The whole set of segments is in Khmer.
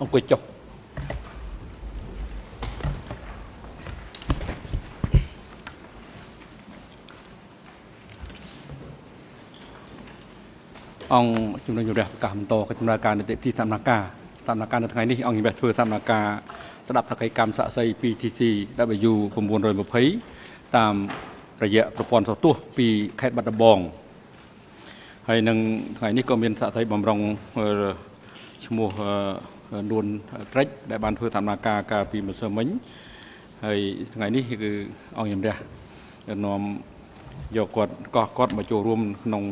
អង្គុយចុះអង្គជំនុំជម្រះប្រកាសបន្តកិច្ចដំណើរការនីតិវិធីសកម្មការសកម្មការនៅថ្ងៃនេះអង្គជំរះធ្វើសកម្មការស្ដាប់សកម្មកម្មស័ក្តិសិទ្ធិ PTC W 920តាមរយៈប្រព័ន្ធសោះទស្សន៍ពីខេត្តបាត់ដំបងហើយនឹងថ្ងៃនេះក៏មានស័ក្តិសិទ្ធិបំរុងឈ្មោះ នួនត្រិចដែលបានធ្វើសកម្មការកាលពីម្សិលមិញហើយថ្ងៃនេះគឺអង្គជំរះនាំយកគាត់កោះគាត់មកចូលរួមក្នុង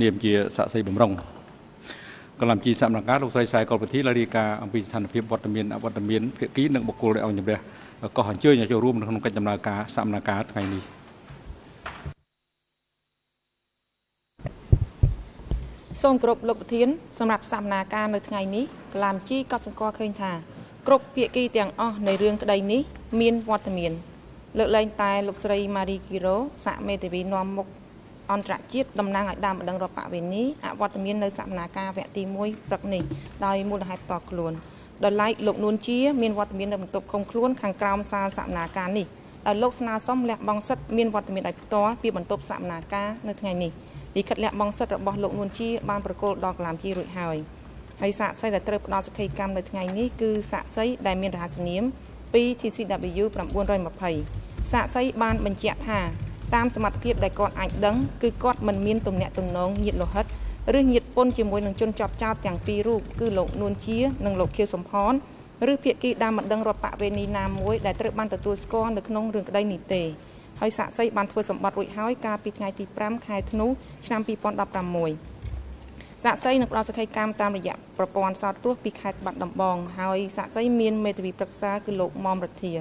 នាមជាស័ក្តិសិទ្ធិបំរុងកលំជីសមនការលោកស្រីសែកុលពធីរាយការណ៍អំពីស្ថានភាពវត្តមានអវត្តមានភាគីនិងបុគ្គលដែលអង្គជំរះក៏អញ្ជើញចូលរួមក្នុងកិច្ចដំណើរការសមនការថ្ងៃនេះ សូមគោរពលោកប្រធានសម្រាប់សមនាការនៅថ្ងៃនេះកលាមជីក៏សម្គាល់ឃើញថាគ្រប់ភាគីទាំងអស់នៃរឿងក្តីនេះមានវត្តមាន លើកលែងតែលោកស្រីម៉ារីគីរ៉ូសាក់មេធាវីនាំមុខអន្តរជាតិតំណាងឲ្យដើមបណ្ដឹងរដ្ឋបវេនីអវត្តមាននៅសកម្មភាពវគ្គទី1ព្រឹកនេះដោយមូលហេតុតខ្លួនដោយឡែកលោកនួនជាមានវត្តមាននៅបន្ទប់ឃុំខ្លួនខាងក្រោមសាលសកម្មភាពនេះដោយលោកស្នើសុំលះបង់សិទ្ធិមានវត្តមានដោយផ្ទាល់ពីបន្ទប់សកម្មភាពនៅថ្ងៃនេះ លិខិតលះបង់សិទ្ធិរបស់លោកនួនជាបានប្រកល់ដល់កលាមជារួចហើយហើយសាកសីដែលត្រូវផ្ដល់សក្ខីកម្មនៅថ្ងៃនេះគឺសាកសីដែលមានរហស្សនាមពី TCW 920សាកសីបានបញ្ជាក់ថាតាមសមត្ថភាពដែលគាត់អាចដឹងគឺគាត់មិនមានទំនាក់ទំនងញាតលោហិតឬញាតពុនជាមួយនឹងជនជាប់ចោតទាំងពីររូបគឺលោកនួនជានិងលោកខៀវសំផនឬភាគីដើមមិនដឹងរដ្ឋបវេនីណាមួយដែលត្រូវបានទទួលស្គាល់នៅក្នុងរឿងក្តីនេះទេ ហើយសាក់សីបានធ្វើសម្បត្តិរួចហើយកាលពីថ្ងៃទី5ខែធ្នូឆ្នាំ2016សាក់សីនឹងផ្ដល់សក្ខីកម្មតាមរយៈប្រព័ន្ធសោតទស្សន៍ពីខេត្តបាត់ដំបង ហើយសាក់សីមានមេធាវីប្រឹក្សាគឺលោកមុំរដ្ឋា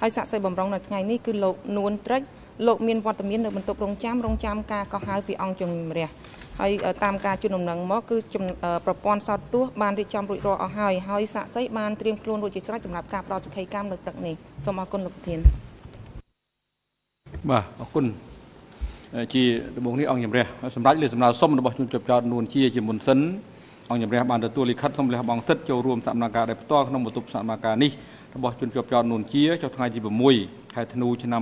ហើយសាក់សីបំរុងនៅថ្ងៃនេះគឺលោកនួនត្រិចលោកមានវត្តមាននៅបន្ទប់រងចាំរងចាំការកោះហៅពីអង្គជំរះហើយតាមការជូនដំណឹងមកគឺប្រព័ន្ធសោតទស្សន៍បានរៀបចំរួចរាល់អស់ហើយហើយសាក់សីបានត្រៀមខ្លួនរួចជាស្រេចសម្រាប់ការផ្ដល់សក្ខីកម្មនៅព្រឹកនេះសូមអរគុណលោកប្រធាន បាទអរគុណជាដំបូងនេះអង្គជំរះសម្រាប់លើសំណើសុំរបស់ជនជាប់ចោតនួនជាជាមុនសិនអង្គជំរះបានទទួលលិខិតសុំលះបង់សិទ្ធចូលរួមសកម្មភាពដែលផ្ទាល់ក្នុងបន្ទប់សកម្មភាពនេះរបស់ជនជាប់ចោតនួនជាចុះថ្ងៃទី6ខែធ្នូឆ្នាំ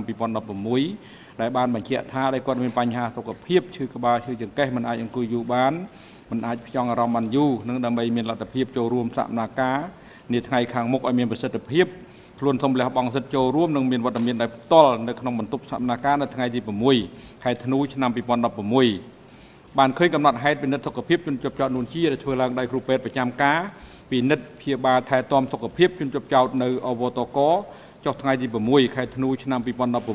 2016ដែលបានបញ្ជាក់ថាដែលគាត់មានបញ្ហាសុខភាពឈឺក្បាលឈឺចង្កេះមិនអាចអង្គុយយូរបានមិនអាចផ្ចង់អារម្មណ៍បានយូរនឹងដើម្បីមានលទ្ធភាពចូលរួមសកម្មភាពនាថ្ងៃខាងមុខឲ្យមានប្រសិទ្ធភាព ខ្លួនសូមលះបង់សិទ្ធិចូលរួមនិងមានវត្តមានដោយផ្ទាល់នៅក្នុងបន្ទប់សកម្មភាពនៅថ្ងៃទី6ខែធ្នូឆ្នាំ2016បានឃើញកំណត់ហេតុពិនិត្យសុខភាពជនជាប់ចោតនួនជាដែលធ្វើឡើងដោយគ្រូពេទ្យប្រចាំការពិនិត្យព្យាបាលថែទាំសុខភាពជនជាប់ចោតនៅអវតកចុះថ្ងៃទី6ខែធ្នូឆ្នាំ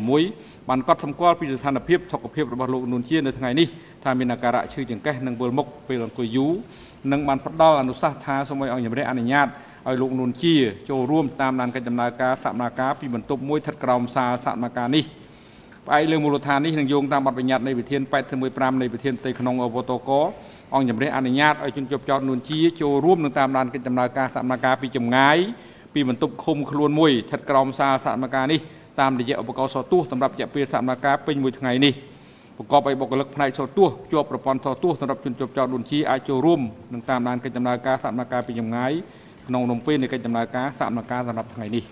2016បានកត់សម្គាល់ពីស្ថានភាពសុខភាពរបស់លោកនួនជានៅថ្ងៃនេះថាមានអាការៈឈឺចង្កេះនិងវិលមុខពេលអង្គុយយូរនិងបានផ្ដល់អនុសាសន៍ថាសូមឲ្យអង្គជំរះអនុញ្ញាត ឲ្យលោកនួនជាចូលរួមតាមដានកិច្ចដំណើរការសកម្មភាពពីបន្ទប់មួយស្ថិតក្រោមសាលសកម្មភាពនេះផ្អែកលើមូលដ្ឋាននេះនឹងយោងតាមបទបញ្ញត្តិនៃវិធាន815នៃវិធានផ្ទៃក្នុងអវតកអង្គជំរះអនុញ្ញាតឲ្យជនជាប់ចោតនួនជាចូលរួមនឹងតាមដានកិច្ចដំណើរការសកម្មភាពពីចម្ងាយពីបន្ទប់ឃុំខ្លួនមួយស្ថិតក្រោមសាលសកម្មភាពនេះតាមរយៈឧបករណ៍សោទស្សន៍សម្រាប់រយៈពេលសកម្មភាពពេញមួយថ្ងៃនេះប្រកបដោយបុគ្គលិកផ្នែកសោទស្សន៍ជាប់ប្រព័ន្ធសោទស្សន៍សម្រាប់ជនជាប់ចោតនួនជាអាចចូលរួមនឹងតាមដានកិច្ចដំណើរការសកម្មភាពពីចម្ងាយ ក្នុងរំពេញនៃកិច្ចដំណើរការសកម្មភាពសម្រាប់ថ្ងៃនេះ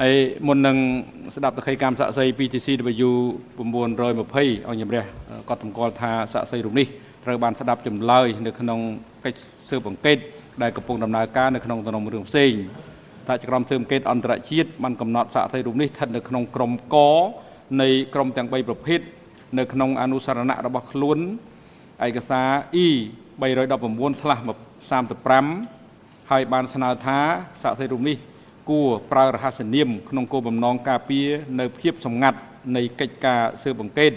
ហើយមុននឹងស្ដាប់សក្ខីកម្មសាក់សី PTCW 920អង្គជំរះក៏តម្កល់ថាសាក់សីរូបនេះត្រូវបានស្ដាប់ចម្លើយនៅក្នុងកិច្ចស៊ើបអង្កេតដែលកំពុងដំណើរការនៅក្នុងតំណរឿងផ្សេង ថាក្រុមស៊ើបអង្កេតអន្តរជាតិបានកំណត់សាក់សីរូបនេះស្ថិតនៅក្នុងក្រុមកនៃក្រុមទាំង3ប្រភេទនៅក្នុងអនុសារណៈរបស់ខ្លួនឯកសារ E 319/35ហើយបានស្នើថាសាក់សីរូបនេះគួរប្រើរហស្សនាមក្នុងគោលបំណងការពារនៅភាពសម្ងាត់នៃកិច្ចការស៊ើបអង្កេត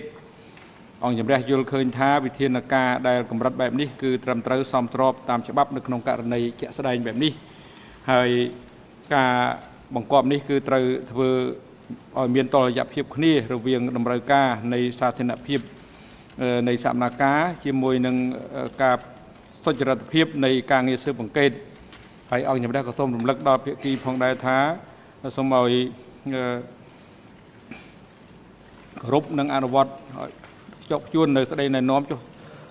អង្គជំរះយល់ឃើញថាវិធានការដែលកម្រិតបែបនេះគឺត្រឹមត្រូវសមស្របតាមច្បាប់នៅក្នុងករណីជាក់ស្ដែងបែបនេះហើយ ការបង្គាប់នេះគឺត្រូវធ្វើឲ្យមានតលយៈភាពគ្នារវាងតម្រូវការនៃសាធារណភាពនៃសមនាការជាមួយនឹងការសុចរិតភាពនៃការងារស៊ើបអង្កេតហើយអង្គជំរះក៏សូមរំលឹកដល់ភាគីផងដែរថាសូមឲ្យគោរពនិងអនុវត្តចុះជួននៅក្តីណែនាំចុះ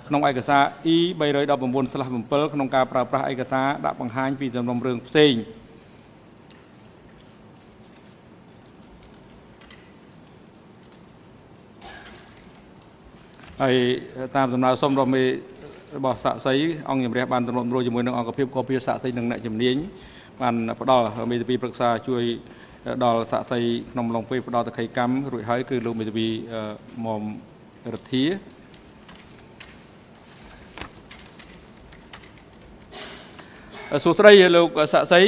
ក្នុងឯកសារ E 319/7 ក្នុងការប្រើប្រាស់ឯកសារដាក់បង្ហាញពីសំណុំរឿងផ្សេង ហើយតាមដំណើរសុំរបស់មេរបស់សាក់សីអង្គជំរះបានទំនុំរួជាមួយនឹងអង្គភាពកោភាសាក់សីនិងអ្នកជំនាញបានផ្ដល់មេធាវីប្រឹក្សាជួយដល់សាក់សីក្នុងឡុងពេលផ្ដល់តក្កកម្មរួចហើយគឺលោកមេធាវីមុំរដ្ឋាសួស្តីលោកសាក់សី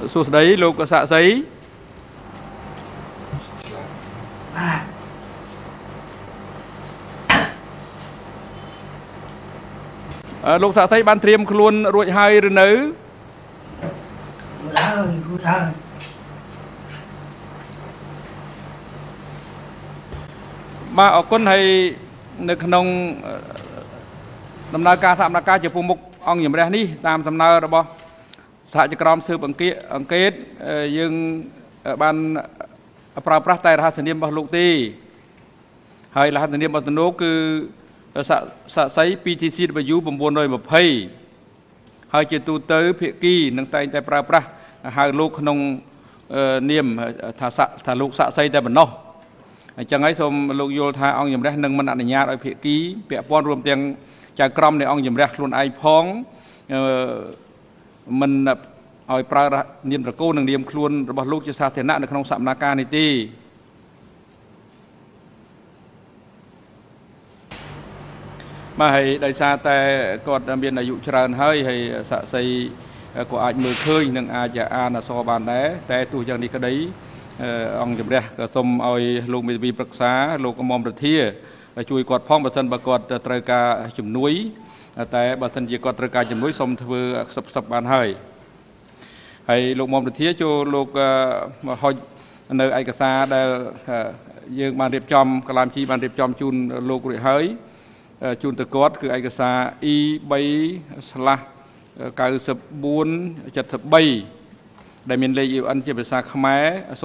សួស្តីលោកសាក់សីលោកសាក់សីបានត្រៀមខ្លួនរួចហើយឬនៅរួចហើយរួចហើយបាទអរគុណហើយនៅក្នុងដំណើរការសហការចំពោះមុខអង្គជំរះនេះតាមដំណើររបស់ សហជក្រមស៊ើបអង្កេតអង្កេតយើងបានប្រើប្រាស់តែរហស្សនាមរបស់លោកទេហើយរហស្សនាមរបស់ទំនោកគឺសាក់សី PTCW 920ហើយជាទូទៅភាគីនឹងតែងតែប្រើប្រាស់ហៅលោកក្នុងនាមថាសាក់ថាលោកសាក់សីតែប៉ុណ្ណោះអញ្ចឹងហើយសូមលោកយល់ថាអង្គជំរះនឹងមិនអនុញ្ញាតឲ្យភាគីពាក់ព័ន្ធរួមទាំងចៅក្រមនៃអង្គជំរះខ្លួនឯងផង មិនឲ្យប្រើនាមត្រកូលនិងនាមខ្លួនរបស់លោកជាសាធារណៈនៅក្នុងសកម្មភាពនេះទេបាទហើយដោយសារតែគាត់មានអាយុច្រើនហើយហើយស័ក្តិសិទ្ធិក៏អាចមើលឃើញនិងអាចអានអក្សរបានដែរតែទោះយ៉ាងនេះក្តីអង្គជំរះក៏សូមឲ្យលោកមេធាវីប្រឹក្សាលោកកមុំរដ្ឋាជួយគាត់ផងបើសិនបើគាត់ត្រូវការជំនួយ តែបើសិនជាគាត់ត្រូវការជំនួយសូមធ្វើខ្សឹបខ្សឹបបានហើយហើយលោកមុំរដ្ឋាចូលលោកហុចនៅឯកសារដែលយើងបានរៀបចំកលាមជីបានរៀបចំជូនលោករួចហើយជូនទៅគាត់គឺឯកសារ E3/94 73 ដែលមានលេខ UN ជាភាសាខ្មែរ0094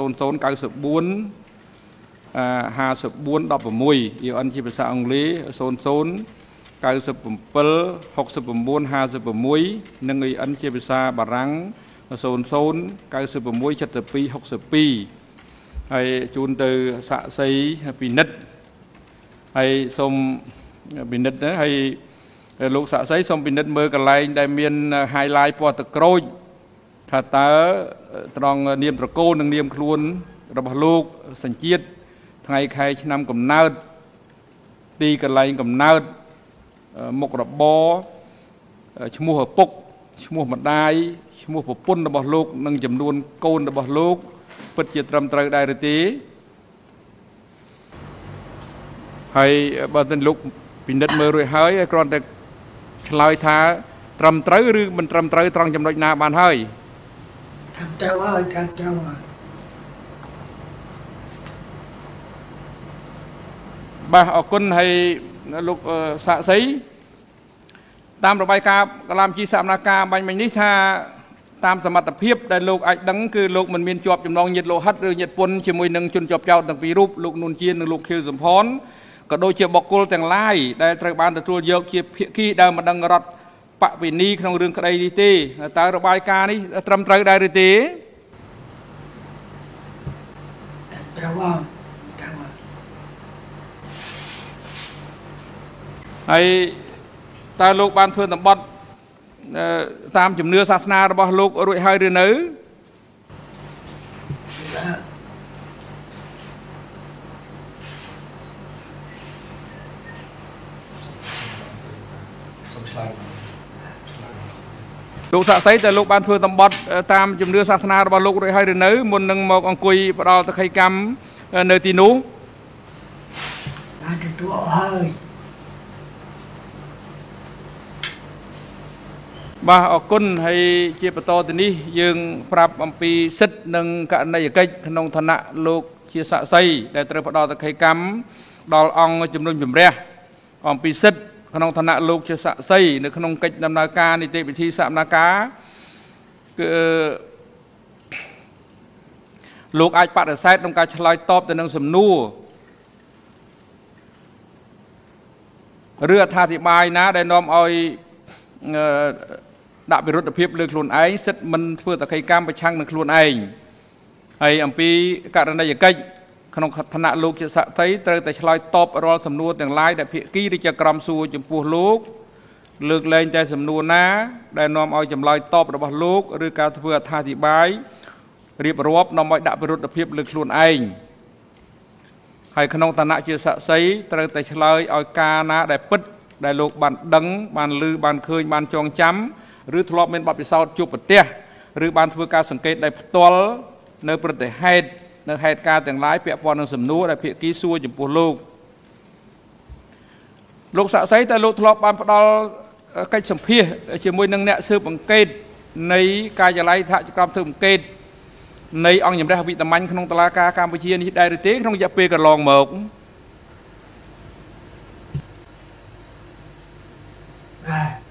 54 16 UN ជាភាសាអង់គ្លេស00 97 69 56និង EN ជាភាសាបារាំង00 96 72 62ហើយជូនទៅសាក់សីពិនិត្យហើយសូមពិនិត្យទៅហើយលោកសាក់សីសូមពិនិត្យមើលកន្លែងដែលមាន highlight ពណ៌ទឹកក្រូចថាតើត្រង់នាមត្រកូលនិងនាមខ្លួន របស់លោកសញ្ជាតិថ្ងៃខែឆ្នាំកំណើតទីកន្លែងកំណើត មុខរបរឈ្មោះឪពុកឈ្មោះម្ដាយឈ្មោះប្រពន្ធរបស់លោក និងចំនួនកូនរបស់លោក ពិតជាត្រឹមត្រូវដែរឬទេហើយបើសិនលោកពិនិត្យមើលរួចហើយគ្រាន់តែឆ្លើយថា ត្រឹមត្រូវឬមិនត្រឹមត្រូវត្រង់ចំណុចណាបានហើយត្រឹមត្រូវហើយត្រឹមត្រូវហើយបាទអរគុណហើយ លោកសាក់សីតាមរបាយការណ៍កលាមជីសមនាការបាញ់មិញនេះថាតាមសមត្ថភាពដែលលោកអាចដឹងគឺលោកមិនមានជាប់ចំណងញាតលោហិតឬញាតពុនជាមួយនឹងជនជាប់ចោតទាំងពីររូបលោកនួនជានិងលោកខៀវសំផនក៏ដូចជាបុគ្គលទាំងឡាយដែលត្រូវបានទទួលយកជាភាគីដែលមិនដឹងរដ្ឋបវិនីក្នុងរឿងក្តីនេះទេតើរបាយការណ៍នេះត្រឹមត្រូវដែរឬទេត្រូវហើយ ហើយតើលោកបានធ្វើសម្បត្តិតាមជំនឿសាសនារបស់លោករួចហើយឬនៅលោកសាក់សីតើលោកបានធ្វើសម្បត្តិតាមជំនឿសាសនារបស់លោករួចហើយឬនៅមុននឹងមកអង្គុយផ្ដល់តក្កកម្មនៅទីនោះបានទទួលហើយ បាទអរគុណហើយជាបន្តទៅនេះយើង ប្រាប់អំពីសិទ្ធិនិងករណីយកិច្ចក្នុងឋានៈលោកជាសាក្សីដែលត្រូវផ្ដល់តក្កកម្មដល់អង្គជំនុំជម្រះអំពីសិទ្ធិក្នុងឋានៈលោកជាសាក្សីនៅក្នុងកិច្ចដំណើរការនីតិវិធីសកម្មការគឺលោកអាចបដិសេធក្នុងការឆ្លើយតបទៅនឹងសំណួរឬអត្ថាធិប្បាយណាដែលនាំឲ្យ ដាក់វិរុទ្ធភាពលើខ្លួនឯងសិទ្ធមិនធ្វើតក្កកម្មប្រឆាំងនឹងខ្លួនឯងហើយអំពីករណីយកិច្ចក្នុងឋានៈលោកជាសក្តិត្រូវតែឆ្លើយតបរាល់សំណួរទាំងឡាយដែលភាគីឬជាក្រុមសួរចំពោះលោកលើកលែងតែសំណួរណា ដែលនាំឲ្យចម្លើយតបរបស់លោកឬការធ្វើអត្ថាធិប្បាយរៀបរាប់នាំឲ្យដាក់វិរុទ្ធភាពលើខ្លួនឯងហើយក្នុងឋានៈជាសក្តិត្រូវតែឆ្លើយឲ្យការណាដែលពិតដែលលោកបានដឹងបានឮបានឃើញបានចងចាំ ឬធ្លាប់មានបទពិសោធន៍ជួបប្រទះឬបានធ្វើការសង្កេតដោយផ្ទាល់នៅប្រតិហេតុនៅហេតុការណ៍ទាំងឡាយពាក់ព័ន្ធនឹងសំណួរដែលភាគីសួរចំពោះលោកលោកសាក់សីតែលោកធ្លាប់បានផ្ដល់កិច្ចសម្ភាសជាមួយនឹងអ្នកស៊ើបអង្កេតនៃការិយាល័យសហកម្មស៊ើបអង្កេតនៃអង្គជំរះវិតាមាញ់ក្នុងតុលាការកម្ពុជានេះដែរឬទេក្នុងរយៈពេលកន្លងមកបាទ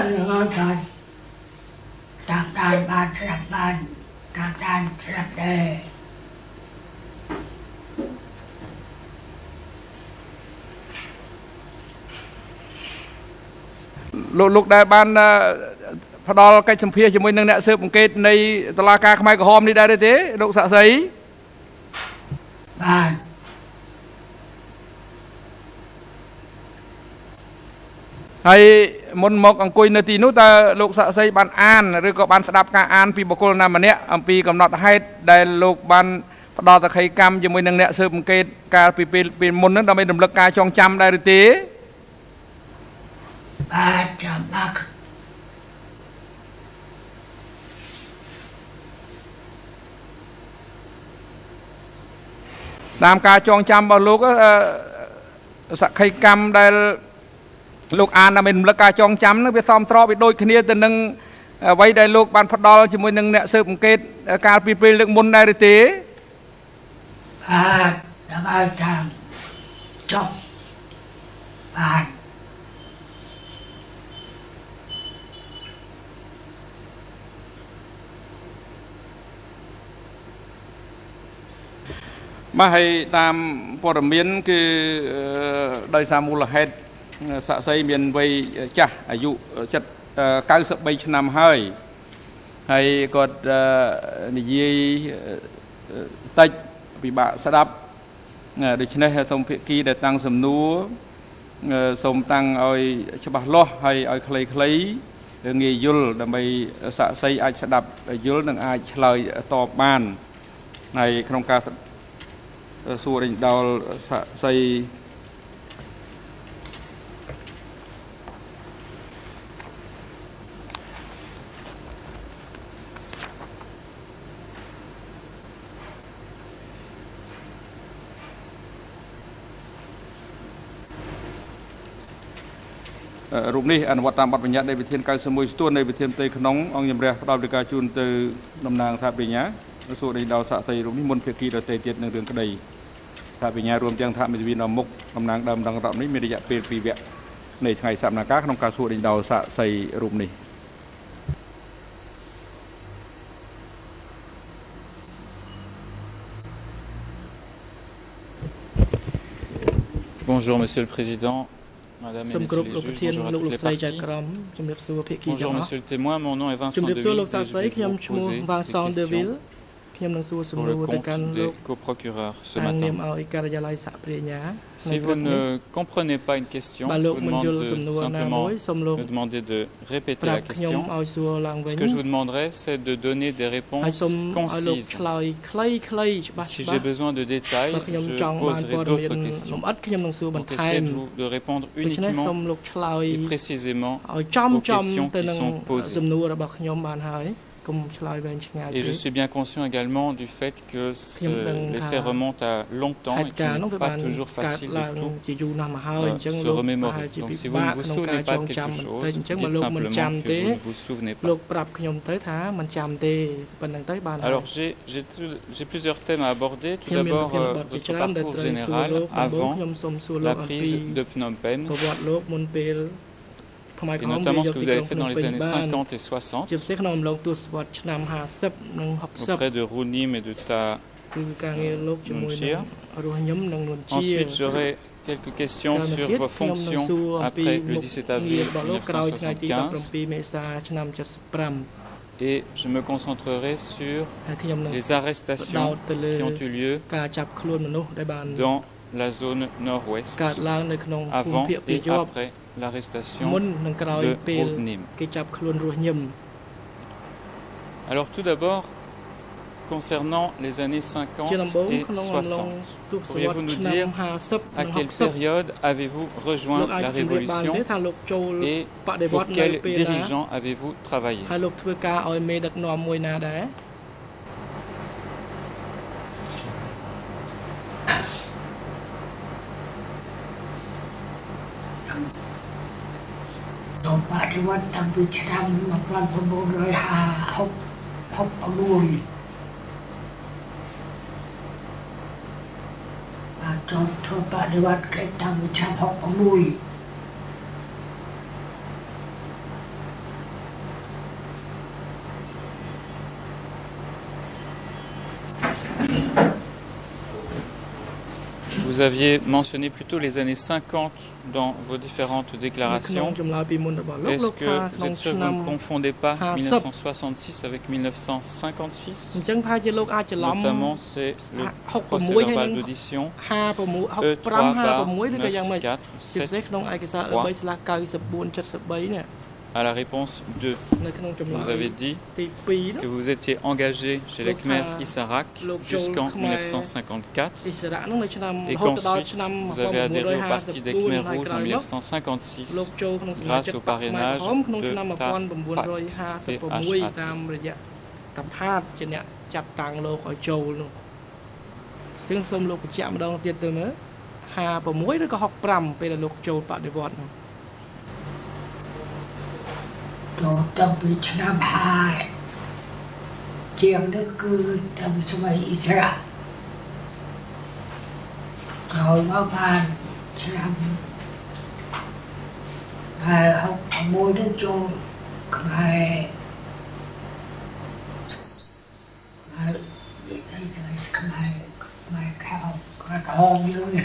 ហើយបានតាមដានបានស្រាប់បានតាមដានស្រាប់ដែរលោកលោកដែលបានផ្ដល់កិច្ចសម្ភារជាមួយនឹងអ្នកស៊ើបអង្កេតនៃតុលាការខ្មែរក្រហមនេះដែរទេលោកសាក់សីបាទ ហើយមុនមកអង្គុយនៅទីនោះតើលោកសាក់សីបានអានឬក៏បានស្ដាប់ការអានពីបុគ្គលណាម្នាក់អំពីកំណត់ហេតុដែលលោកបានផ្ដល់តក្កកម្មជាមួយនឹងអ្នកស៊ើបអង្កេតកាលពីពេលពេលមុនហ្នឹងដើម្បីរំលឹកការចងចាំដែរឬទេបាទចាំបាក់តាមការចងចាំរបស់លោកសក្ខីកម្មដែល លោកអានដើម្បីរំលឹកការចងចាំនោះវាសមស្របវាដូចគ្នាទៅនឹងអ្វីដែលលោកបានផ្ដល់ជាមួយនឹងអ្នកស៊ើបអង្កេតកាលពីពេលលើកមុនដែរឬទេបាទដើម្បីតាមចប់បាទបាទហើយតាមព័ត៌មានគឺដោយសារមូលហេតុ សាក់សីមានវ័យចាស់អាយុ7 93ឆ្នាំហើយហើយគាត់និយាយតិចពិបាកស្ដាប់ដូច្នេះសូមភាគីដែលតាំងសំណួរសូមតាំងឲ្យច្បាស់លាស់ហើយឲ្យខ្លីៗងាយយល់ដើម្បីសាក់សីអាចស្ដាប់យល់និងអាចឆ្លើយតបបានហើយក្នុងការសួរដេញដោលសាក់សី រូបនេះអនុវត្តតាមបទបញ្ញត្តិនៃវិធាន91ស្ទួននៃវិធានផ្ទៃក្នុងអង្គជំរះផ្ដល់វិការជូនទៅតំណាងថាបញ្ញាសួរដេញដោលសាក់សីរូបនេះមុនភាគីដទៃទៀតនឹងរឿងក្តីថាបញ្ញារួមទាំងថាមេធាវីនាំមុខតំណាងដើមដងរដ្ឋនេះមានរយៈពេល2វគ្គនៃថ្ងៃសកម្មភាពក្នុងការសួរដេញដោលសាក់សីរូបនេះ Bonjour Monsieur le Président, សូមគោរពលោកប្រធានលោកលោកស្រីចៅក្រមជំរាបសួរភាគីទាំងអស់ Bonjour Monsieur le témoin, mon nom est Vincent ជំរាបសួរលោក Deville សា et ស្ត្រី je ខ្ញុំ vais ឈ្មោះ vous poser des Vincent Deville questions ខ្ញុំនឹងសួរសំ pour ណួ le រទៅកាន់ compte លោ des ក coprocureurs ce តាមនាម matin. ឲ្យការិយាល័យសហព្រាញ្ញានៅ Si ព្រឹ vous កនេះ ne comprenez pas une question, បាទ je លោក vous មិន demande យល់ de សំណួរណា simplement មួយសូមលោក me demander de répéter ប្រាប់ la ខ្ញុំ question. ឲ្យសួរឡើងវិញ Ce que je vous demanderai, c'est de donner des ហើយ réponses សូមឲ្យលោក concises. ឆ្លើយខ្លីៗច្បាស់ Si ច្បា j'ai ស់ besoin de détails, បើខ្ញុំ je ចង់បាន poserai ព័ត៌មាន d'autres ល questions. ម្អិតខ្ញុំនឹងសួរបន្ Donc ថែម essayez-vous de répondre ដូច្នេះសូម uniquement លោកឆ្លើយ et précisément ឲ្យចំចំ aux questions ទៅ qui នឹង sont posées. Et je suis bien conscient également du fait que l'effet remonte à longtemps et qu'il n'est pas toujours facile de tout se remémorer. Donc si vous ne vous souvenez pas de quelque chose, dites simplement vous ne vous souvenez pas. Alors j'ai plusieurs thèmes à aborder. Tout d'abord, euh, votre parcours général avant la prise de Phnom Penh et notamment ce que vous avez fait dans les années 50 et 60 auprès de Rounim et de Ta Ensuite, j'aurai quelques questions sur vos fonctions après le 17 avril 1975 et je me concentrerai sur les arrestations qui ont eu lieu dans la zone nord-ouest avant et après l'arrestation de Rodnim. Alors tout d'abord, concernant les années 50 et 60, pourriez-vous nous dire à quelle période avez-vous rejoint la Révolution et pour quel dirigeant avez-vous travaillé? ปฏิวัติตามปิชธรรมมาพลันพบูรอยหาพบพบประมูลจอดทปฏิวัติเกิดตามวิชาหกประมุล vous aviez mentionné plutôt les années 50 dans vos différentes déclarations. Est-ce que vous êtes sûr que vous ne confondez pas 1966 avec 1956 Notamment, c'est le procès-verbal d'audition. E3 bar 9, 4, 7, 3 à la réponse 2. Vous avez dit que vous étiez engagé chez les Khmer Isarak jusqu'en 1954 et qu'ensuite vous avez adhéré au parti des Khmer Rouges en 1956 grâce au parrainage de Ta P-H-A-T. tổ tông bị Trump hại chiếm nước cư tổng số mấy Israel. Rồi nó bàn Trump à, học ông mua nước chung mà mà thấy rồi mà mà khao mà hôn như vậy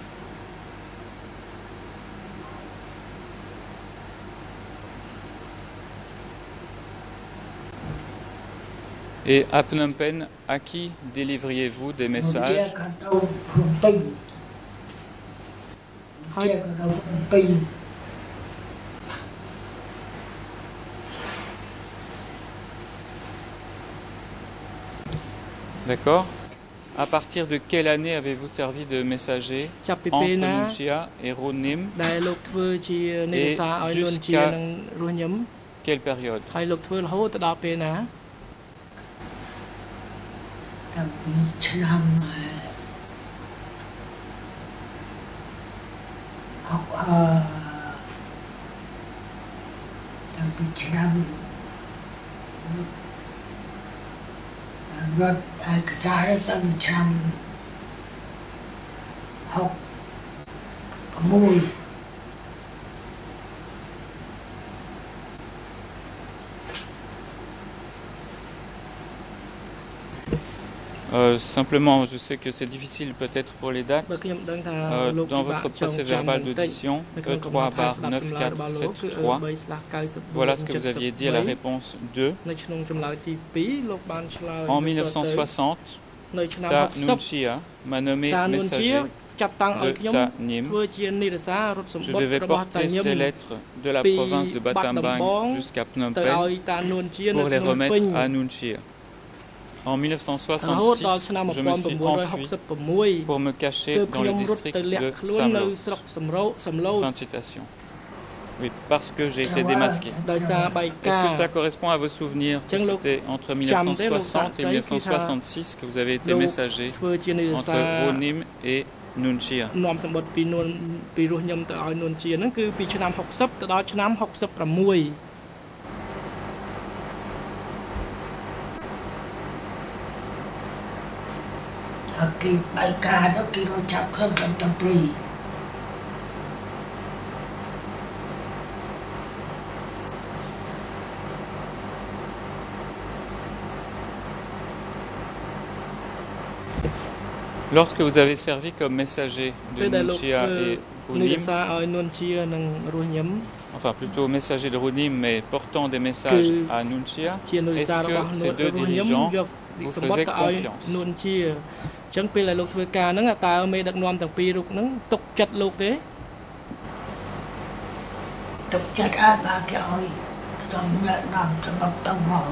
Et à Phnom Penh, à qui délivriez-vous des messages D'accord. À partir de quelle année avez-vous servi de messager en Pnumchia et Ronim Et jusqu'à quelle période? the Vietnam học ở the Vietnam luật cái xã đó tầm trăm học mùi Euh, simplement, je sais que c'est difficile peut-être pour les dates. Dans euh, votre procès verbal d'audition, E3 bar 9473, voilà ce que vous aviez dit à la réponse 2. En 1960, Ta Nunchia m'a nommé messager de Ta Nim. Je devais porter ces lettres de la province de Battambang jusqu'à Phnom Penh pour les remettre à Nunchia. En រហូតដល់ឆ្នាំ 1966, je me suis enfui 1966 pour me cacher ទើប dans ខ្ញុំ le រត់ district ទៅលាក់ de ខ្លួននៅ Samlo. ស្រុកសំរោសំឡូត Fin de citation. Oui, parce que j'ai été Ah ouais. démasqué. ដោយសារបែក Est-ce ការ que cela correspond à vos souvenirs que Tiens, le- c'était entre Cham- 1960 et le- 1966 que vous avez été le- messager ធ្វើជានិរសា entre Ronim et Nunchia នាំសម្បត្តិពីនួនពីរស់ញឹមទៅឲ្យនួនជាហ្នឹងគឺពីឆ្នាំ60ទៅដល់ឆ្នាំ66 Lorsque vous avez servi comme messager de Nunchia et Runim, enfin plutôt messager de Runim, mais portant des messages à Nunchia, est-ce que ces deux dirigeants យក vous សម្បត្តិ faisaient ទៅឲ្យ confiance នួនជាអញ្ចឹងពេលដែលលោកធ្វើការហ្នឹងតើមេដឹកនាំទាំងពីររូបហ្នឹងទុកចិត្តលោកទេទុកចិត្តអើបាគេឲ្យខ្ញុំណែនាំសម្រាប់ទៅមក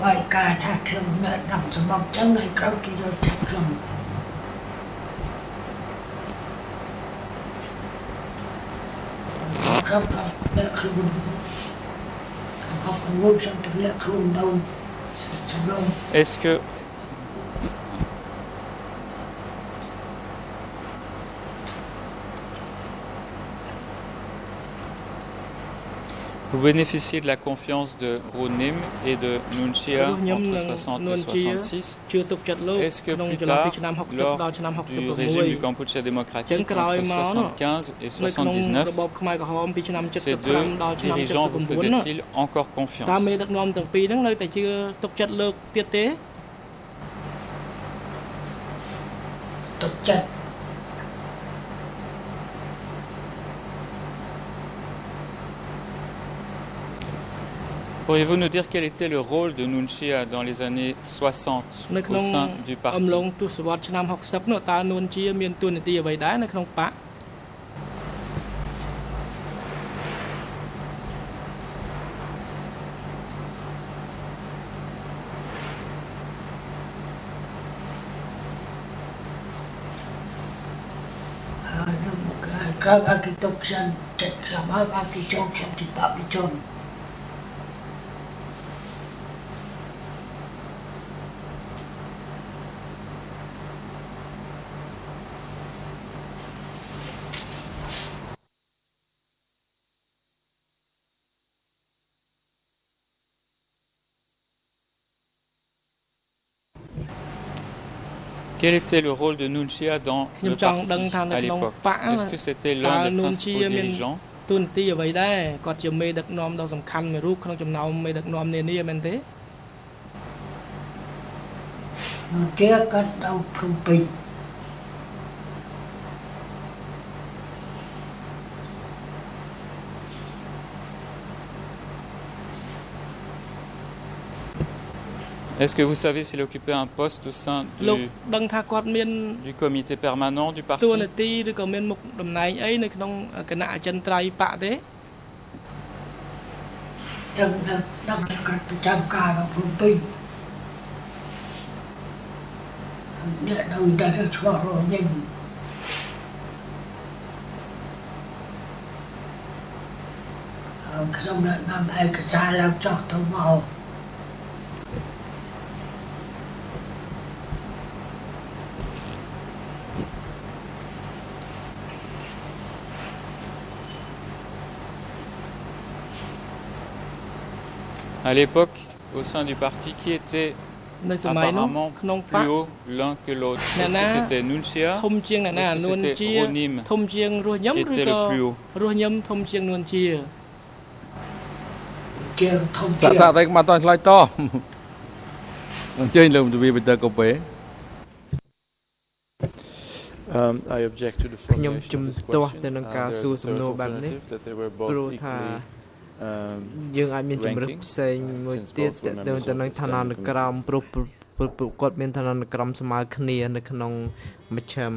어이가 사키움 너 này 먹장 너희 그렇게로 사키움 khóc khắp đã khuôn Không khắp cuộc sống tức là khuôn đâu Est-ce que vous bénéficiez de la confiance de Ronim et de Nunchia Ronim entreនិង 60 et Nunchia66 ជឿទុកចិត្តលោក Est-ce que ក្នុង plus ចន្លោះ tard, ពីឆ្នាំ60ដល់ឆ្នាំ du régime du 66 Kampuchea démocratique Tiens,ក្រោយ entre មកនោះ 75 et នៅក្នុង 79 របបខ្មែរក្រហមពីឆ្នាំ ces deux 75ដល់ឆ្នាំ dirigeants vous 79នោះ faisaient-ils encore តើ confiance មេដឹកនាំទាំងពីរហ្នឹងនៅតែជឿទុកចិត្ត Pourriez-vous nous dire quel était le rôle de Nunchia dans les années 60 au sein du parti Quel était le rôle de Nunchia dans ខ្ញុំ le ចង់ដឹងថា parti នៅ à ក្នុង l'époque បក Est-ce que c'était តើ l'un des នួន principaux ជាមាន dirigeants ទួនាទីអ្វីដែរគាត់ជាមេដឹកនាំដ៏សំខាន់មួយរូបក្នុងចំណោមមេដឹកនាំនានាមែនទេ នោះទៀតគាត់ទៅភ្នំពេញ Est-ce que vous savez s'il occupait un poste au sein du, du comité permanent du parti? À l'époque, au sein du parti, qui était នៅសម័យនោះ apparemment ក្នុងបក plus haut l'un que l'autre Est-ce que Nana. c'était Nunchia ធំជាងអ្នកណា Est-ce que នួន c'était ជា Ronim ធំជាងរស់ញឹម qui ឬ était ក៏ le plus haut រស់ញឹមធំជាងនួនជាជាធំសាជាក់សាក់តែមកតឆ្លើយតអញ្ជើញលោកទវីបិទកូពេ Um, I object to the ខ្ញុំ formulation ជំ of this ទាស់ question. ទៅនឹង Uh, ការ there's សួរ a សំណួរ third បែបនេះ alternative that they were both ព្រោះថា equally um, យើងអាចមានជំរឹះ ranking, ផ្សេងមួយ since ទៀត both ត were ទៅ members ទៅ of នឹង the ឋានានុ standing ក្រមព្រោះព្រោះព្រោះព្រោះគាត់មានឋានានុក្រមស្មើគ្នានៅក្នុងមជ្ឈម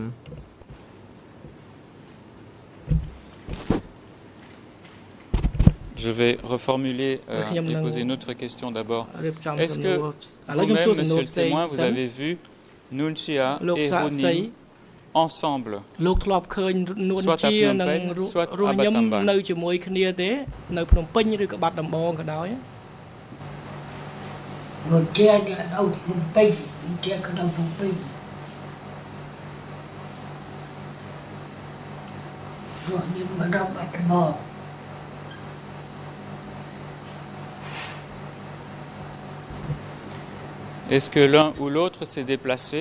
Je vais reformuler euh, Rien et de poser nouveau. une autre question d'abord. រៀបចំ Est-ce សំណួ que រឥឡូវខ្ញុំសួរ Vous-même, សំណួរ monsieur le ផ្សេង témoin, vous សិន avez vu Nunchia លោក et សាក់សី Ronim ensemble លោកធ្លាប់ឃើញនួន Soit à ជា Phnom និង Penh, រស់ soit រស់ à ញឹម Battambang នៅជាមួយគ្នាទេ នៅភ្នំពេញឬក៏បាត់ដំបងក៏ដោយ នួនជាអ្នកនៅភ្នំពេញនួនជាក៏នៅភ្នំពេញរស់ញឹមក៏នៅបាត់ដំបង Est-ce que l'un ou l'autre s'est déplacé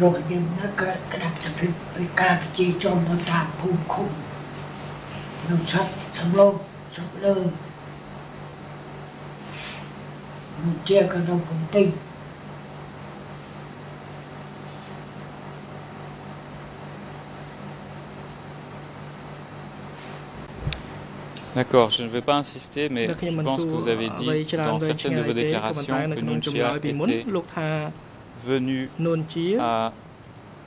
រស់ញឹមណាក៏ក្តាប់សភិបពីការប្រជាជននៅតាមភូមិឃុំនៅឆាត់សំឡូកសំលើនោះជាក៏នៅភ្នំពេញ D'accord, je ne vais pas insister, mais ដែលខ្ញុំ je មិន pense សួ que រ vous avez អ្វី dit ច្រើន dans វែង certaines de ឆ្ងាយ vos ទេក៏ប៉ុន្តែ déclarations នៅ que ក្នុងចម្លើ Nunchia យពីមុន était លោកថា venu à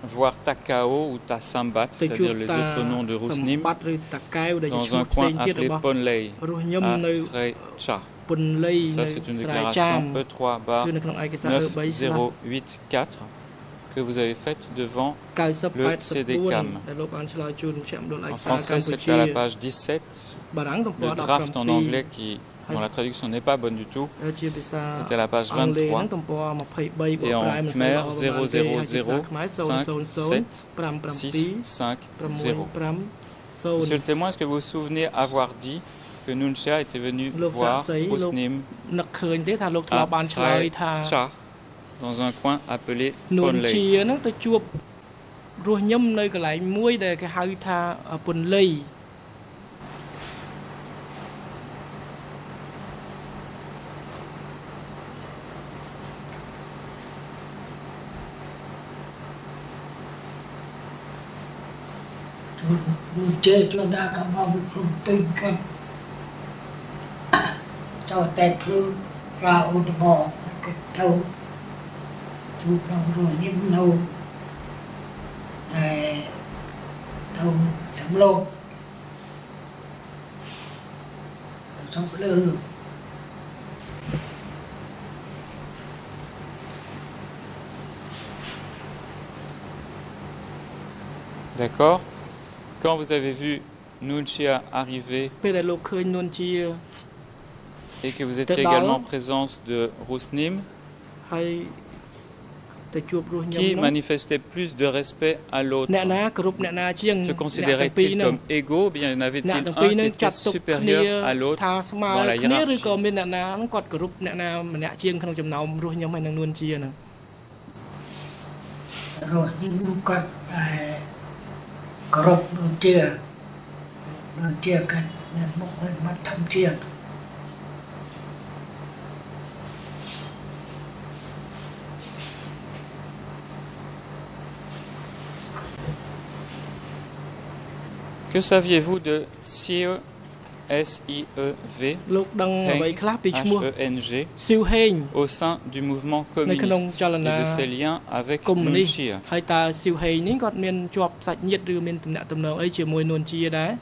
voir Takao ou Tassambat, c'est-à-dire les autres noms de Rousnim, dans un coin appelé Ponlei, à Srecha. Ça, c'est une déclaration E3 bar 9084 que vous avez faite devant le CDCAM. En français, c'est à la page 17, le draft en anglais qui dont la traduction n'est pas bonne du tout, est à la page 23. Et en Khmer, 0, 0, 0, 5, 7, 6, 5, 0. Monsieur le témoin, est-ce que vous vous souvenez avoir dit que Nuncha était venu voir Osnim Absrai Cha dans un coin appelé Ponlei? Bụi chê cho đa cả bao phùng tinh cân Cho tay phương ra ôn bò cực thâu Thu đồng rồi nhím nâu Thâu sấm lô. Thâu sấm lô. D'accord. Quand vous avez vu Nunchia arriver et que vous étiez également en présence de Rousnim, qui manifestait plus de respect à l'autre. Se considérait-il comme égaux bien, y en avait-il un qui était supérieur à l'autre dans que saviez-vous de sire? S I E V លោកដឹងអ្វីខ្លះពីឈ្មោះ H E N G ស៊ីវហេង au sein du mouvement នៅក្នុង communiste ចល et នា de ses liens avec កុម្មុយនីស Nunchia. ហើយតើស៊ីវហេងនេះគាត់មានជាប់សាច់ញាតិឬមានទំនាក់ទំនងអីជាមួយនួនជាដែរ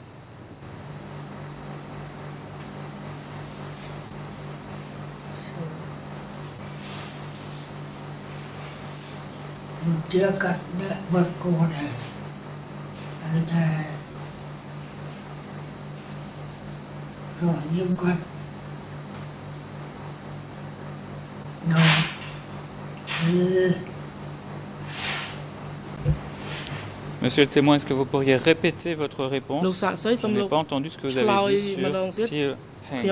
một chia cắt nè vật cô này ở đây rồi nhân quanh nội Monsieur le témoin, est-ce que vous pourriez répéter votre réponse? Je n'ai pas entendu ce que vous avez dit sur Sir Heng.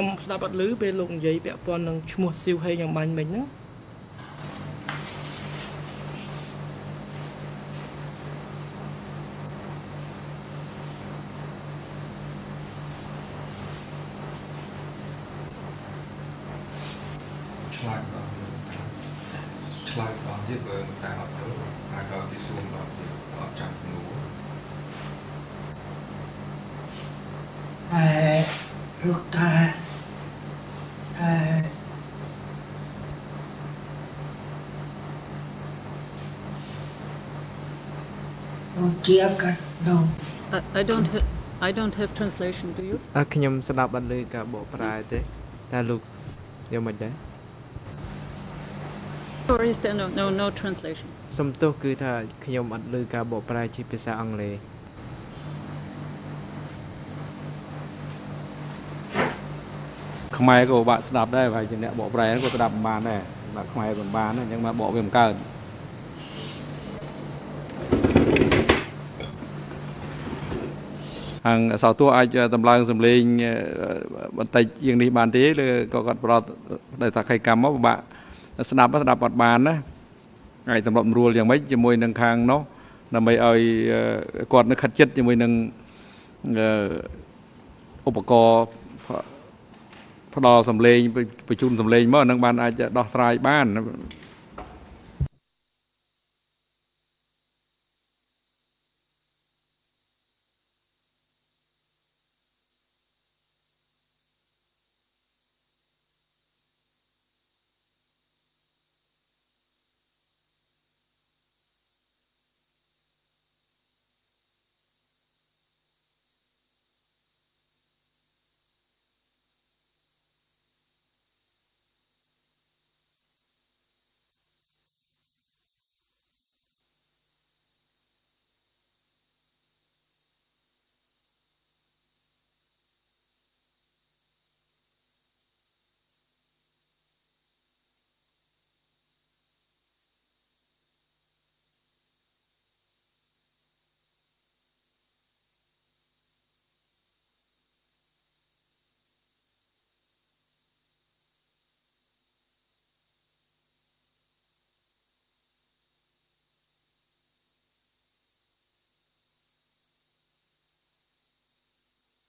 Lúc ta này một chia cắt đầu I, I don't ha- I don't have translation do you អើខ្ញុំស្ដាប់អត់ឮការបកប្រែទេតែលោកយកមិនដែរ or is there no no no translation សំទោសគឺថាខ្ញុំអត់ឮការបកប្រែជាភាសាអង់គ្លេស ខ្មែរក៏ពិបាក់ស្ដាប់ដែរប្រហែលជាអ្នកបកប្រែក៏ស្ដាប់មិនបានដែរបាទខ្មែរក៏មិនបានដែរអញ្ចឹងមកបកវាមិនកើតហាងសោតួអាចតម្លើងសំឡេងអឺបន្តិចជាងនេះបានទេឬក៏គាត់ប្រត់ដោយថាខៃកម្មមកពិបាក់ស្ដាប់ស្ដាប់អត់បានណាហើយតម្រាប់រួលយ៉ាងម៉េចជាមួយនឹងខាងនោះដើម្បីឲ្យអឺគាត់នៅខិតចិត្តជាមួយនឹងអឺឧបករណ៍ ផ្ដល់សម្លេងបញ្ជូនសម្លេងមកនឹងបានអាចដោះស្រាយបាន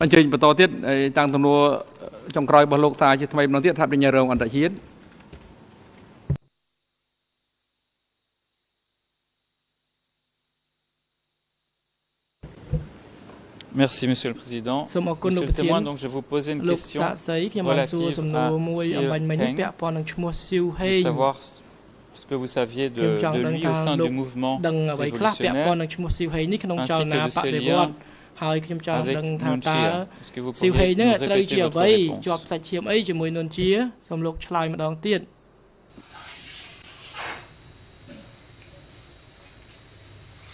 អញ្ជើញបន្តទៀតហើយតាំងទំនួលចុងក្រោយរបស់លោកសាជាថ្មីម្ដងទៀតថាបញ្ញារងអន្តរជាតិ Merci, Monsieur le Président. Somme au Monsieur Kono le témoin, Petien. donc je vais vous poser une លោក question សាក់សីខ្ញុំបានសួរ relative សំណួរ à មួយអំ Siu បញ្ញមិញនេះ Heng. ពាក់ព័ន្ធនឹងឈ្មោះស៊ីវហេ de ង savoir ce que vous saviez de, Kim Jong de đang lui au thao sein du lúc mouvement ដឹងអ្វីខ្លះពាក់ព័ន្ធ révolutionnaire នឹងឈ្មោះស៊ីវហេងនេះក្នុងច ainsi ល que នា de ប ses ដិវ liens ត្តន៍ ហើយខ្ញុំចង់ avec ដឹងថាតើ Nunchia. Est-ce que vous ស៊ីវហេង pourriez ហ្នឹង nous ត្រូវជា répéter អ្ votre វី réponse ជាប់សាច់ឈាមអីជាមួយនួនជាសូមលោកឆ្លើយម្ដងទៀត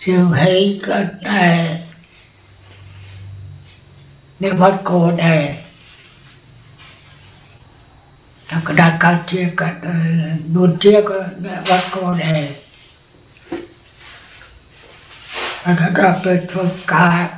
siêu hay cất đề nếu mất cô đề nó có đặt các chia cất luôn chia có nếu mất cô đề và nó đặt về thuật cả đừng tới luôn chia cất tâm có khô đồng tình rồi nhưng mà đầu bắt bò bên cả tiết thôn kia ở không nằm xa từng ភ្នំពេញដល់មកពីភ្នំពេញមកបា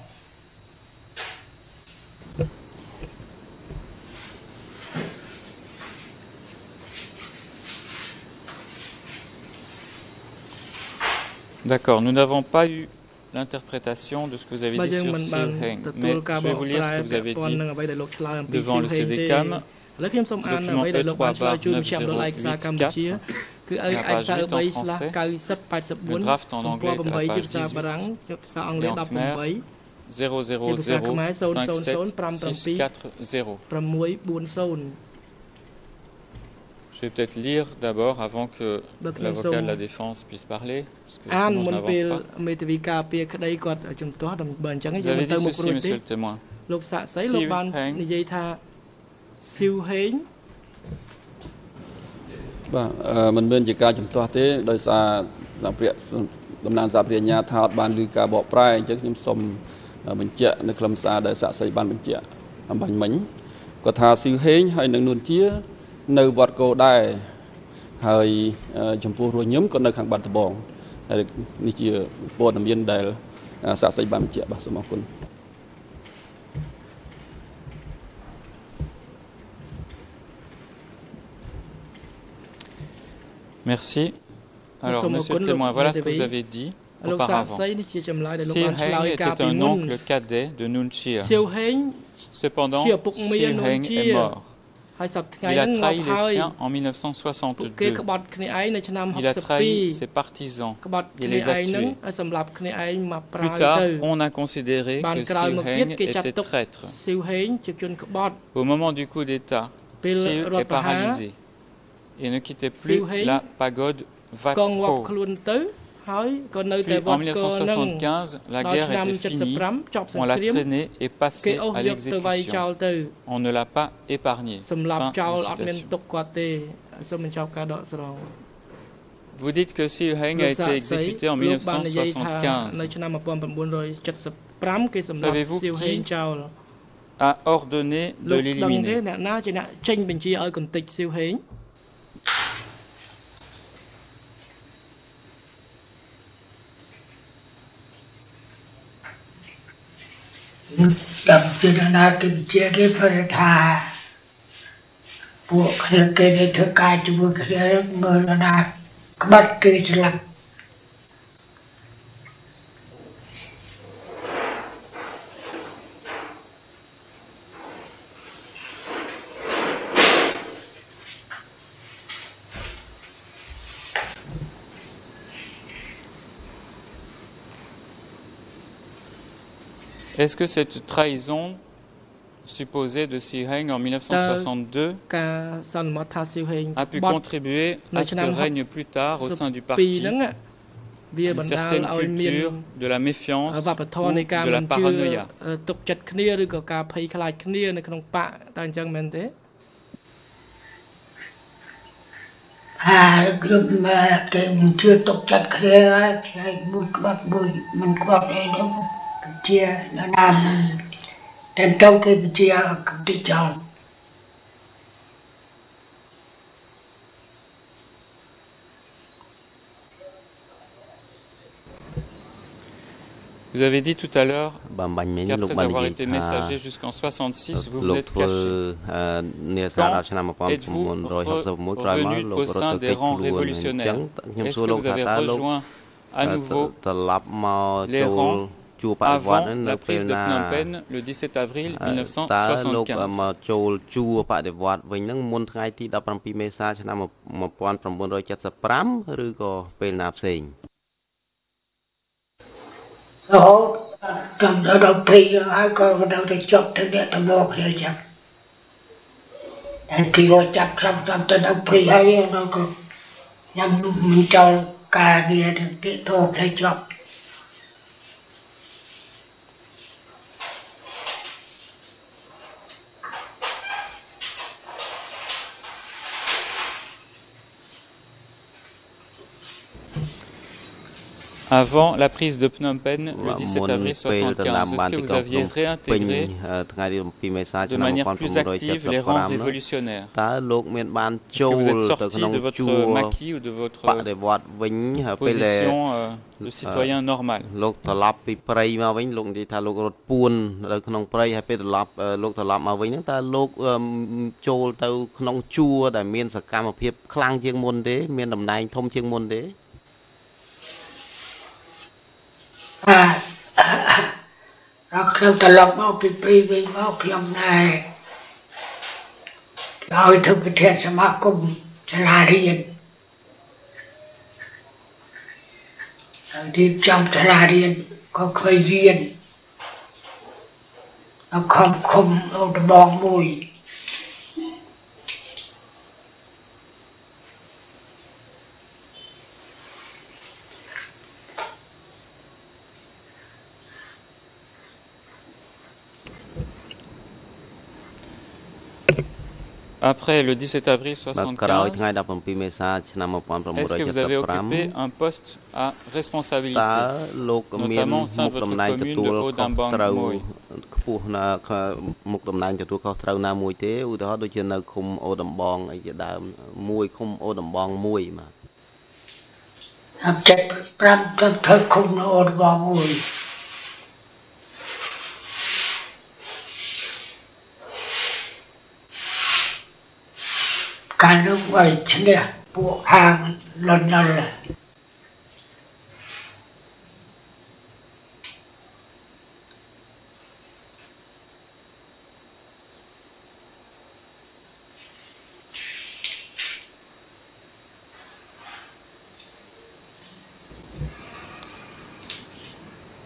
D'accord, nous n'avons pas eu l'interprétation de ce que vous avez dit sur Sirheng, mais je vais vous lire ce que vous avez dit devant le CDCAM, document E3 bar 9084, la page 8 en le draft en anglais est à la page 18, et en khmer, 00057640 Je vais peut-être lire d'abord avant que Donc, nous l'avocat de la sommes- défense puisse parler, parce que អាន sinon je មុន n'avance ពេល pas. មេធាវីការពារក្តីគាត់ជំទាស់ដើម្បីអញ្ចឹង Vous យើងមិន avez ទៅ dit មុខ ceci, រួចទេ monsieur le témoin. លោកសាក់សី Siu លោកបាន Heng និយាយថាស៊ីវហេងបាទអឺមិនមែនជាការជំទាស់ទេដោយសារតាមព្រះតំណាងសារព្រះញ្ញាថាអត់បានឮការបកប្រែអញ្ចឹងខ្ញុំសូមបញ្ជាក់នៅខ្លឹមសារដែលសាក់សីបានបញ្ជាក់អំបញ្ញមិញគាត់ថាស៊ីវហេងហើយនឹងនួនជា នៅវត្តគោដែរហើយអឺចំពោះរស់ញឹមក៏នៅខាងបាត់ដំបងហើយនេះជាព័ត៌មានដែលសាក់សីបានបញ្ជាក់បាទសូមអរគុណ Merci. Alors, sommes monsieur au le Congo, témoin, voilà ce que Métévé. vous avez dit លោកសាក់ auparavant. សីនេះជាចម្លើយដែលលោក Sir បានឆ្លើយ Heng កាល était ពី un មុន oncle cadet de Nun Chia. ស៊ីវហេង Cependant, Chia Puk Mia Sir Nun Heng Chia. est mort. Il a trahi les siens en 1962. Il a trahi ses partisans les a tués. Plus tard, on a considéré que Siu était traître. Au moment du coup d'État, Siu est paralysé et ne quittait plus la pagode Wat en 1975, la guerre était finie, on l'a traînée et passée à l'exécution. On ne l'a pas épargnée. Vous dites que Siu Heng a été exécuté en 1975. Savez-vous qui a ordonné de l'éliminer? ដឹងទេ l'éliminer. អ្នកណាជាអ្នកចេញបញ្ជាឲ្យកន្តិចស៊ីវហេង đậm cho nó na kinh chia cái phần thà buộc cái cái này thực cái Est-ce que cette trahison supposée de Siu Heng en 1962 ការសន្មតថាស៊ីវហេង a pu បត់ contribuerនៅ à ce ឆ្នាំ que règne plus tard au sein du ពី parti ហ្នឹងอะវា une បណ្ដាល certaine ឲ្យមាន culture de la méfiance វប្បធម៌ ou នៃការ de មិ la នជឿ paranoïa. អឺទុកចិត្តគ្នាឬក៏ការភ័យខ្លាចគ្នានៅក្នុងបកតើអញ្ចឹងមែនទេ à lúc mà cái mình chưa tục chặt kia á cái mùi quạt mùi mình quạt đây nó chia nó làm mình thành trong cái mình chia cái tích chọn Vous avez dit Dia Vous avez dit tout à l'heure qu'après avoir été messager jusqu'en 66, vous vous êtes caché. Quand êtes-vous revenu au sein des rangs révolutionnaires? Est-ce que vous avez rejoint à nouveau les rangs? ជួបបដិវត្ត avant ន៍នៅ la ពេល prise de ណា Phnom Penh le 17 avril តើលោក1975មកចូលជួបបដិវត្តន៍វិញហ្នឹងមុនថ្ងៃទី17មេសាឆ្នាំ1975ឬក៏ពេលណាផ្សេង đó trong đó đâu pri ai coi vào đâu thì chọc tới địa tầm lộc rồi chắc khi gọi chặt xong xong tới đâu pri hay nó có nhằm mình cho cả kia được cái thuộc để chọc Avant la prise de Phnom Penh le 17មុន avril ពេលទៅតាម 75, បាន est-ce que ទី vous ក្រុង aviez ភ្នំពេញ réintégré អឺថ្ងៃទី 17មេសា de ឆ្នាំ manière plus active les rangs 1975នោះ révolutionnaires តើលោកមានបាន Est-ce ចូល que vous êtes ទៅ sorti ក្នុង de votre ជួរ maquis ou de votre បដិវត្តន៍វិញហើយពេលដែល position euh, de citoyen normal លោកត្រឡប់ពីព្រៃមកវិញលោកនិយាយថាលោករត់ពួននៅក្នុងព្រៃហើយពេលត្រឡប់អឺលោកត្រឡប់មកវិញហ្នឹងតើលោកអឺមចូលទៅក្នុងជួរដែលមានសកម្មភាពខ្លាំងជាងមុនទេមានតំណែងធំជាងមុនទេ à ដល់ខ្ញុំត្រឡប់មកពីព្រីវិញមកខ្ញុំណែឲ្យធ្វើពិធីសមាគមសាលារៀនហើយរៀបចំសាលារៀនក៏ឃើញរៀនអខំខំអូដបងមួយ Après le 17 avril បាទក្រោយ 75, ថ្ងៃ17មេសាឆ្នាំ est-ce que vous avez occupé 1975 un poste à តើ responsabilité លោកមាន notamment au sein មុ de ខ votre តំណែង commune ទទួល de ខុស Haut-Dambang ត្រូវមួយខ្ពស់ណាមុខតំណែងទទួលខុសត្រូវណាមួយទេឧទាហរណ៍ដូចជានៅឃុំអូដំបងអីជាដើមមួយឃុំអូដំបងមួយបាទអាប់ចិត្ត5ទៅធ្វើឃុំនៅអូដបងមួយ cả nước ngoài chính là bộ hàng lần lần là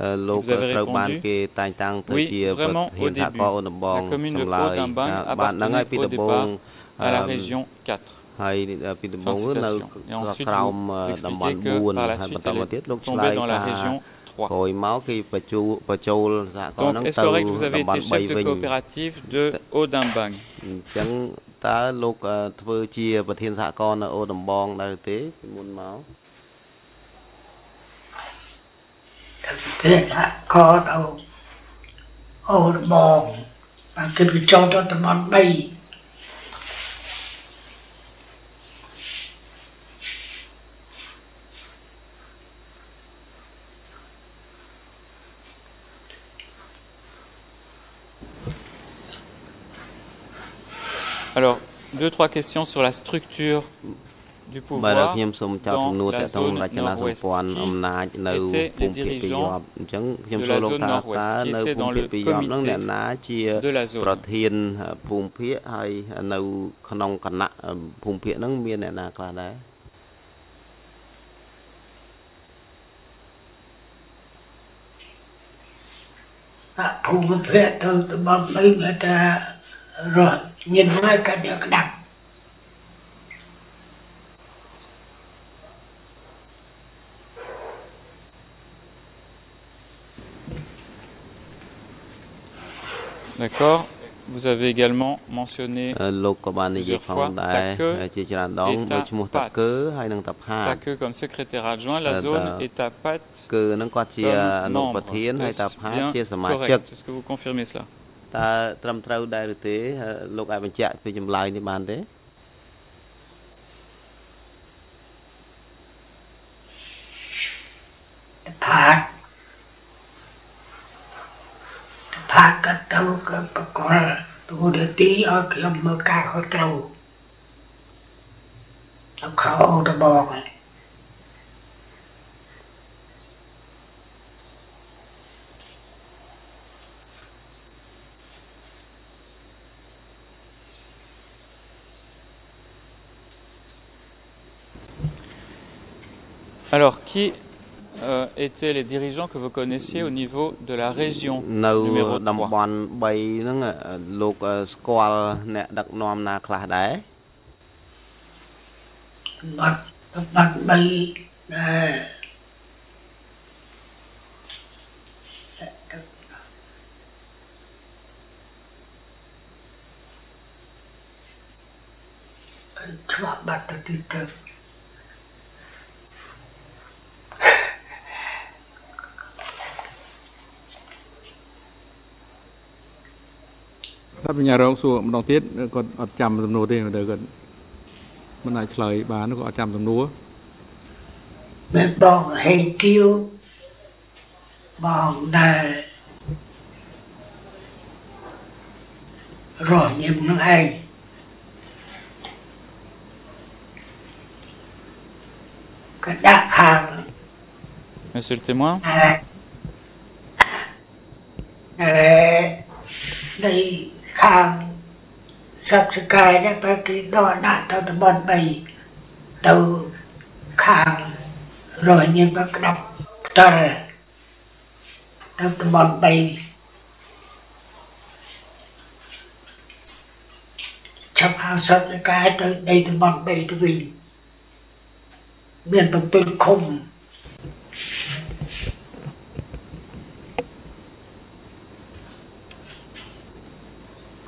ហើយ Haut-Dambang ណាអឺលោក Vous avez ត្រូវបាន répondu គេតែងតាំងទៅ Oui, ជាប្រ vraiment, ធាន au សហករណ៍អូ début, ដំបង la commune de ចម្លើយ Haut-Dambang បាទហ្នឹងហើយ appartenait ពី au ដំបូង départ à la région 4. ហើយពីដំបូង Fin de នៅ citation. Et ensuite, ក្រោម vous តំបន់ expliquez que 4 par la ហើយ suite, បន្តមកទៀតលោក elle ឆ្លើ tombait យ dans la ថា région 3. ក្រោយមកគេបញ្ជូបញ្ចូលសហករណ៍ Donc, ហ្នឹង est-ce ទៅ correct que vous តំ avez ប été ន់ chef 3 de វិញ coopérative de Haut-Dambang អញ្ចឹងតើលោកអឺធ្វើជា ប្រធានសហករណ៍នៅអូដំបងដែរទេពីមុនមក Alors, deux ou trois questions sur la structure. បាទ pouvoir ខ្ញុំសូមចោទសំណួរ dans ត la កតង zone រចនាសម្ nord-ouest ព័ន្ធអំ qui ណាចនៅ étaient ភូ les មិភាគពីយ dirigeants ប់អញ្ចឹងខ្ញុំ de សួរ la លោក zone ថា nord-ouest តើ qui នៅ étaient ភូ dans មិភា le គពីយប់ហ្នឹង comité អ្នកណាជា de la zone ប្រធានភូមិភាគហើយនៅក្នុងគណៈភូមិភាគហ្នឹងមានអ្នកណាខ្លះដែរ à, phụ một phê từ tụi bọn bay người ta rồi nhìn ngay cả được đặt D'accord Vous avez également mentionné អឺលោកក៏បាននិយាយផងដែរ Taqueux ជាច្រើនដង et ដូចឈ្មោះតា Tapat កើហើយនិងតាផាត Taque comme secrétaire adjoint, la Euh, zone bah, est à Pat គឺហ្នឹងគាត់ជាអ comme នុប្រ membre. ធានហើយតា Est-ce ផាត bien ជាសមាជិក correct Est-ce que vous confirmez cela តើត្រឹមត្រូវដែរឬទេហើយលោកអាចបញ្ជាក់ពីចម្លើយនេះបានទេ phạt phạt ากเต้ากับปกรตัวเดตีเอาเขยมมือกาเขาเตาแล้วเขาเอาตะบอก Alors, qui euh, étaient les dirigeants que vous connaissiez au niveau de la région numéro 3 từ từ ថាបញ្ញារងសួរម្ដងទៀតគាត់អត់ចាំសំណួរទេទៅគាត់មិនអាចឆ្លើយបានគាត់អត់ចាំសំណួរ bên bong hay tiêu bong đà rồi nhiệm nước anh cái đá hàng Monsieur le témoin, à, để đây hàng sắp sự cài đấy bà cái đo đã tao tao bọn bầy đầu hàng rồi nhưng mà cái đọc tờ tao tao bọn bầy chấp hào sắp sự cài tới đây tao bọn bầy tao vì miền tao tên khùng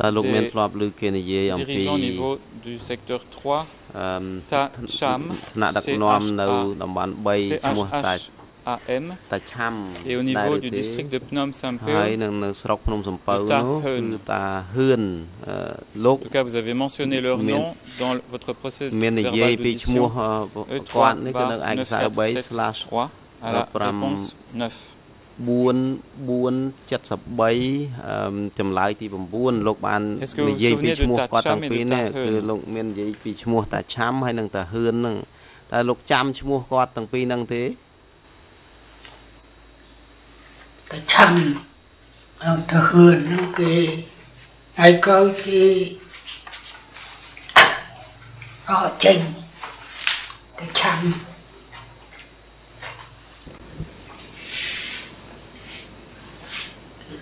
តើលោកមាន des ធ្លាប់ឮគេនិយាយអំពី dirigeants au niveau du secteur 3 អឺ Ta Cham ថ្នាក់ដឹកនាំនៅតំបន់3ឈ្មោះតា CHHAM តាឆាំ et au ដែរ niveau ឬ du ទេ district de Phnom ហើយ Sampeo នៅនៅស្រុកភ្នំសំពៅ តា នោះ ហ៊ឿន គឺតាហ៊ឿនអឺលោក En tout cas, vous avez mentionné leur Mien- nom dans le- votre procès មាននិយាយ verbal ពីឈ្មោះ d'audition អឺ E3 គាត់នេះគឺនៅឯកសារ barre 3 slash 947 à la réponse 9. 4473អឺចម្លើយទី9លោកបាន Est-ce que vous និយាយ vous ពី souvenez ឈ្មោះ de Ta គាត់ទាំង Cham et ពីរ de នេះ Ta Heun? គឺលោកមាននិយាយពីឈ្មោះតាឆាំហើយនិងតាហ៊ឿនហ្នឹងតើលោកចាំឈ្មោះគាត់ទាំងពីរហ្នឹងទេ cái chăm ông ta hườn nó cái ai có cái rõ trình cái chăm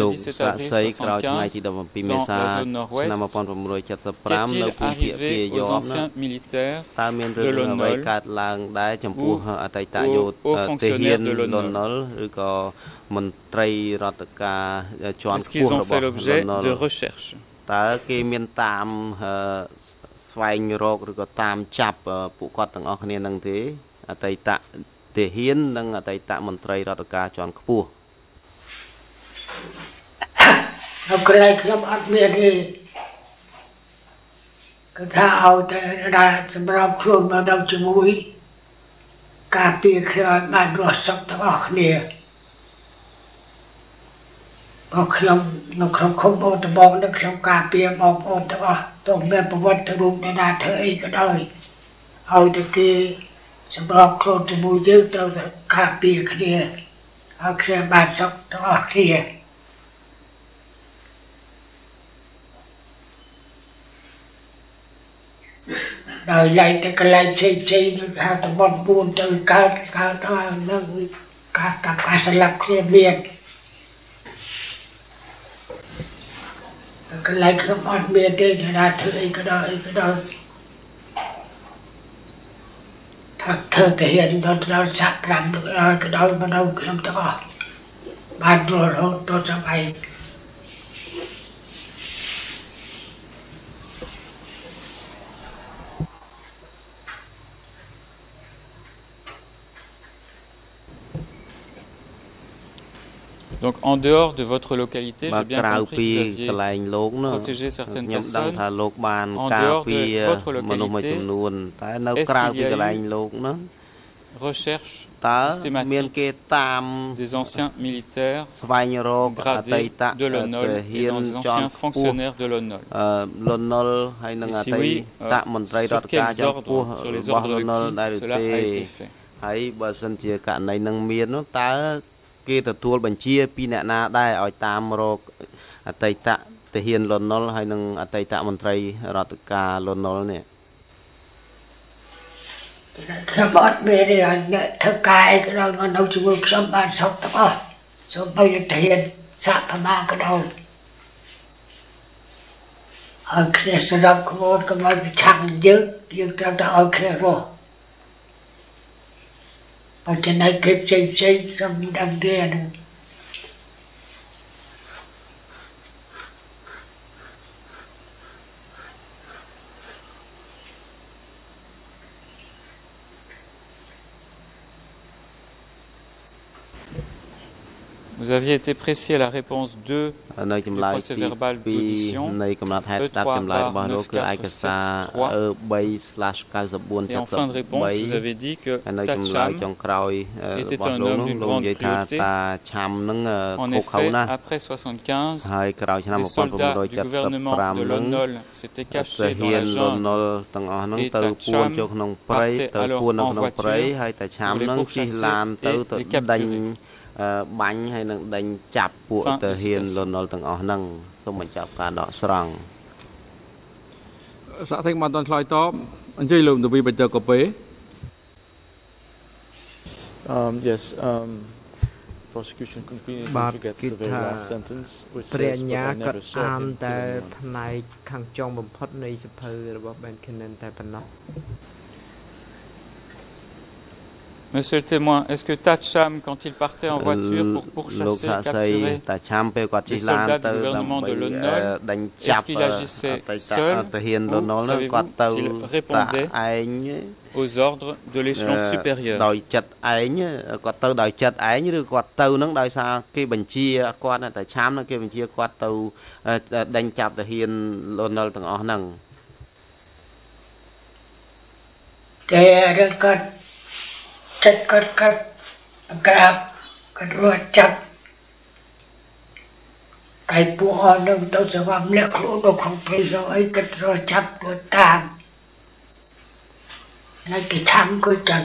លោក17សាក់ avril សីក្រោយថ្ងៃទី 75, 17មេ dans សា la zone nord-ouest, ឆ្នាំ1975 qu'est-il នៅភូមិភាគពា arrivé យ aux មណា anciens militaires តើមាន de រឿងអ្វី Lon កើតឡើងដែរចំពោះ ou អតីត aux- យោធ aux ទា fonctionnaires ហាន de ល Lon ន់នល់ឬក៏មន្ត្រីរដ្ឋការជាន់ Est-ce ខ្ពស់ qu'ils ont របស់ fait l'objet លន់នល់ de recherches តើគេមានតាមអឺស្វែងរកឬក៏តាមចាប់អឺពួកគាត់ទាំងអស់គ្នានឹងទេអតីតទាហាននិងអតីតមន្ត្រីរដ្ឋការជាន់ខ្ពស់ nó cái này ខ្ញុំអត់មានទេគឺថាឲ្យតែរ៉ាសម្រាប់ខ្លួនមកដល់ជាមួយការពារគ្នាឲ្យបានរស់សុខទាំងអស់គ្នាបងខ្ញុំនៅក្នុងគុំបងតបងនឹងខ្ញុំការពារបងប្អូនទាំងអស់ទោះមានប្រវត្តិរូបអ្នកណាធ្វើអីក៏ដោយឲ្យតែគេសម្រាប់ខ្លួនជាមួយយើងត្រូវតែការពារគ្នាឲ្យគ្នាបានសុខទាំងអស់គ្នា đời lại thì cái lại xây xây được hai tầm bọn buồn từ cao cao đó nó cả cả cả sẽ lập kia miền cái lại cái bọn miền đây để ra thứ ấy cái đó ấy cái đó thật thơ thể hiện đó nó sạc làm được cái đó cái đó mà đâu không có ban rồi đó tôi sẽ phải ។ Donc en dehors de votre localité, បើ j'ai bien ក្រៅ compris ពី que vous កន្លែ aviez ងលោកនោះ protégé certaines ខ្ញុំដឹង personnes ថាលោកបាន en ការ dehors ពា de រ votre ម Donc en dehors de votre localité, j'ai bien compris que vous aviez protégé certaines personnes. En dehors de votre localité, est-ce qu'il y a eu recherche systématique des anciens militaires gradés de l'ONOL et des anciens fonctionnaires de l'ONOL Et si oui, euh, sur quels ordres, sur les ordres de qui? Cela a été fait. ហើយបើសិនជាករណីនឹងមាននោះតើគេទទួលបញ្ជាពីអ្នកណាដែរឲ្យតាមរកអអតីតទាហានលន់នល់ហើយនិងអតីតមន្ត្រីរដ្ឋការលន់នល់នេះខ្ញុំអត់មានទេអ្នកធ្វើការអីក៏ដោយមកនៅជាមួយខ្ញុំបានសុខទាំងអស់សូម្បីតែទាហានសាក់ប្រមាក៏ដោយហើយគ្នាសរុបក្បួនកុំឲ្យប្រឆាំងយើងយើងត្រូវតែឲ្យគ្នារស់ ở trên ấy kịp xây xây xong đăng kia được. Vous aviez été précis à la réponse 2 du procès-verbal d'audition, E3 9473. Et en fin de réponse, vous avez dit que Tacham était un homme d'une grande cruauté. En effet, après 1975, les soldats du gouvernement de l'ONOL s'étaient cachés dans la jungle et Tacham partait en voiture. ដេញអឺបាញ់ហើយនឹងដេញចាប់ពួក Fin de ទាហាន citation. លន់នល់ទាំងអស់ហ្នឹងសូមបញ្ចប់ការដកស្រង់សាកសិទ្ធបានតន់ឆ្លើយតបអញ្ជើញលោកទវីបច្ចុកកពេ Um, yes, um, prosecution conveniently បាទ forgets គឺ the very ថា last sentence, which ព្រះ says, ញ្ញា but I គាត់ never saw អាន him តែ killing one. ផ្នែកខាងចុងបំផុតនៃសភៅរបស់ Ben Cannon តែប៉ុណ្ណោះ Monsieur le témoin, est-ce que Tacham, quand il partait en voiture pour លោក pourchasser, សាក់សី capturer, តាឆាំពេលគាត់ជិះ les ឡាន soldats ទៅ du gouvernement ដើម្បី de Lon អឺ Nol, ដេញ est-ce ចាប់ qu'il អឺ agissait អតីត seul ទាហានលន់នល់ ou ហ្នឹងគាត់ savez-vous ទៅ s'il តា répondait ឯង aux ordres de l'échelon អឺ supérieur ដោយចិត្តឯងគាត់ទៅដោយចិត្តឯងឬគាត់ទៅហ្នឹងដោយសារគេបញ្ជាគាត់តែឆាំហ្នឹងគេបញ្ជាគាត់ទៅអឺដេញចាប់ទាហានលន់នល់ទាំងអស់ហ្នឹង តែរឿងគាត់ จัดกัดกัดกราบกดรัวจับไก่ปูหอนึงตอวสวามเล็กรูดของพระสงฆ์กดรัวจับตัวตามนักกิช้างก็จัด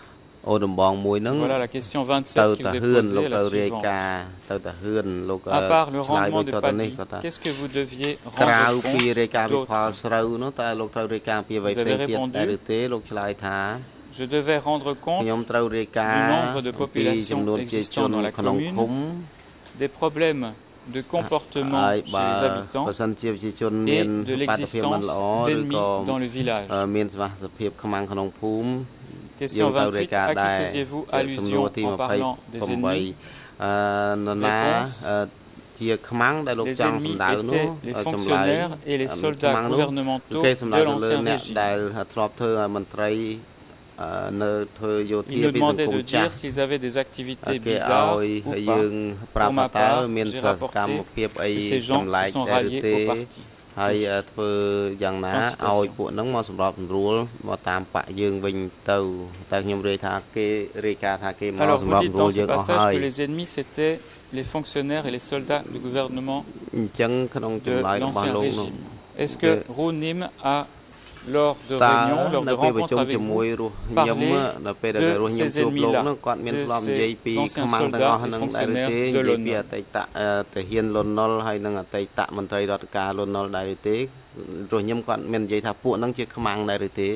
អូដំបងមួយហ្នឹង Voilà la question ទៅ 27 qui តា vous est ហ៊ឿនលោក posée est ទៅ la រាយ suivante. ការណ៍ទៅតាហ៊ឿនលោក À part le ឆ្លើយ rendement ដូច de តទៅនេះ paddy, គាត់ថា qu'est-ce que vous deviez ក្រៅ rendre ពីរាយការណ៍ compte វិផល d'autre ស្រូវនោះតើលោកត្រូវរាយការណ៍ពីអ្វី Vous ផ្សេង avez ទៀត répondu ដែរឬទេលោកឆ្លើយថា Je devais rendre compte ខ្ញុំត្រូវរាយការ du ណ៍ nombre de អំពីចំ populations នួនប្រជាជន existant dans la ក្នុងឃុំ commune, des problèmes de comportement ហើយ chez បើ les habitants បើសិនជាប្រជាជនមាន et de បាតុភិបមិន l'existence ល្អឬ d'ennemis ក៏ dans le village. អឺមានសមាជិកភាពខ្មាំងក្នុងភូមិ Question យើងត្រូវរាយ 28. ការ À ណ៍ដែរ qui faisiez-vous ជាសំណួរ allusion ទី en parlant des 28 ennemis អឺនរណា Réponse អឺជាខ្មាំងដែលលោក Les ចង់ ennemis សម្ដៅនោះ étaient les អឺចម្លើយ fonctionnaires et les អឺ soldats ខ្មាំងនោះ gouvernementaux គេសម្ដៅ de ទៅលើ l'ancien អ្នក régime. ដែលធ្លាប់ធ្វើឲ្យមន្ត្រីអឺនៅធ្វើយោធា Il nous ពីសង្គ demandait ម de ចាស់ dire s'ils avaient des activités គេ bizarres ឲ្យ ou យើ pas. ងប្រាប់ Pour ma ថាតើ part, មាន j'ai សកម្ម rapporté ភាពអី que ces gens ចម្លែក se sont ដែរឬ ralliés ទេ au parti. ហើយអឺធ្វើយ៉ាងណា Fin de citation. ឲ្យពួកហ្នឹងមកសម្របសម្រួលមកតាមបកយើងវិញទៅតែខ្ញុំរាយថាគេរាយការណ៍ថាគេមក Alors សម្ vous រប dites សម្រួល dans យើ ce ងអស់ហើ passage យ que les ennemis c'était les fonctionnaires et les soldats du gouvernement អញ្ចឹងក្នុងច de ម្លើយរបស់ l'ancien លោកនោះ régime. Est-ce que Rounim a, lors de តើ réunions, lors នៅ de ពេលប្រជុំ rencontres avec ជាមួយ vous, រស់ខ្ញុំ parlé នៅពេលដែលរស់ខ្ញុំ de ces ជួបលោក ennemis-là, នោះគាត់មាន de ធ្លាប់និយាយពី ces anciens ខ្មាំងទាំងអស់ soldats et ហ្នឹងដែរឬទេ fonctionnaires និ de យាយពី l'ONU អតីតអឺទាហានលន់នល់ហើយនិងអតីតមន្ត្រីរដ្ឋការលន់នល់ដែរឬទេរស់ខ្ញុំគាត់មាននិយាយថាពួកហ្នឹងជាខ្មាំងដែរឬទេ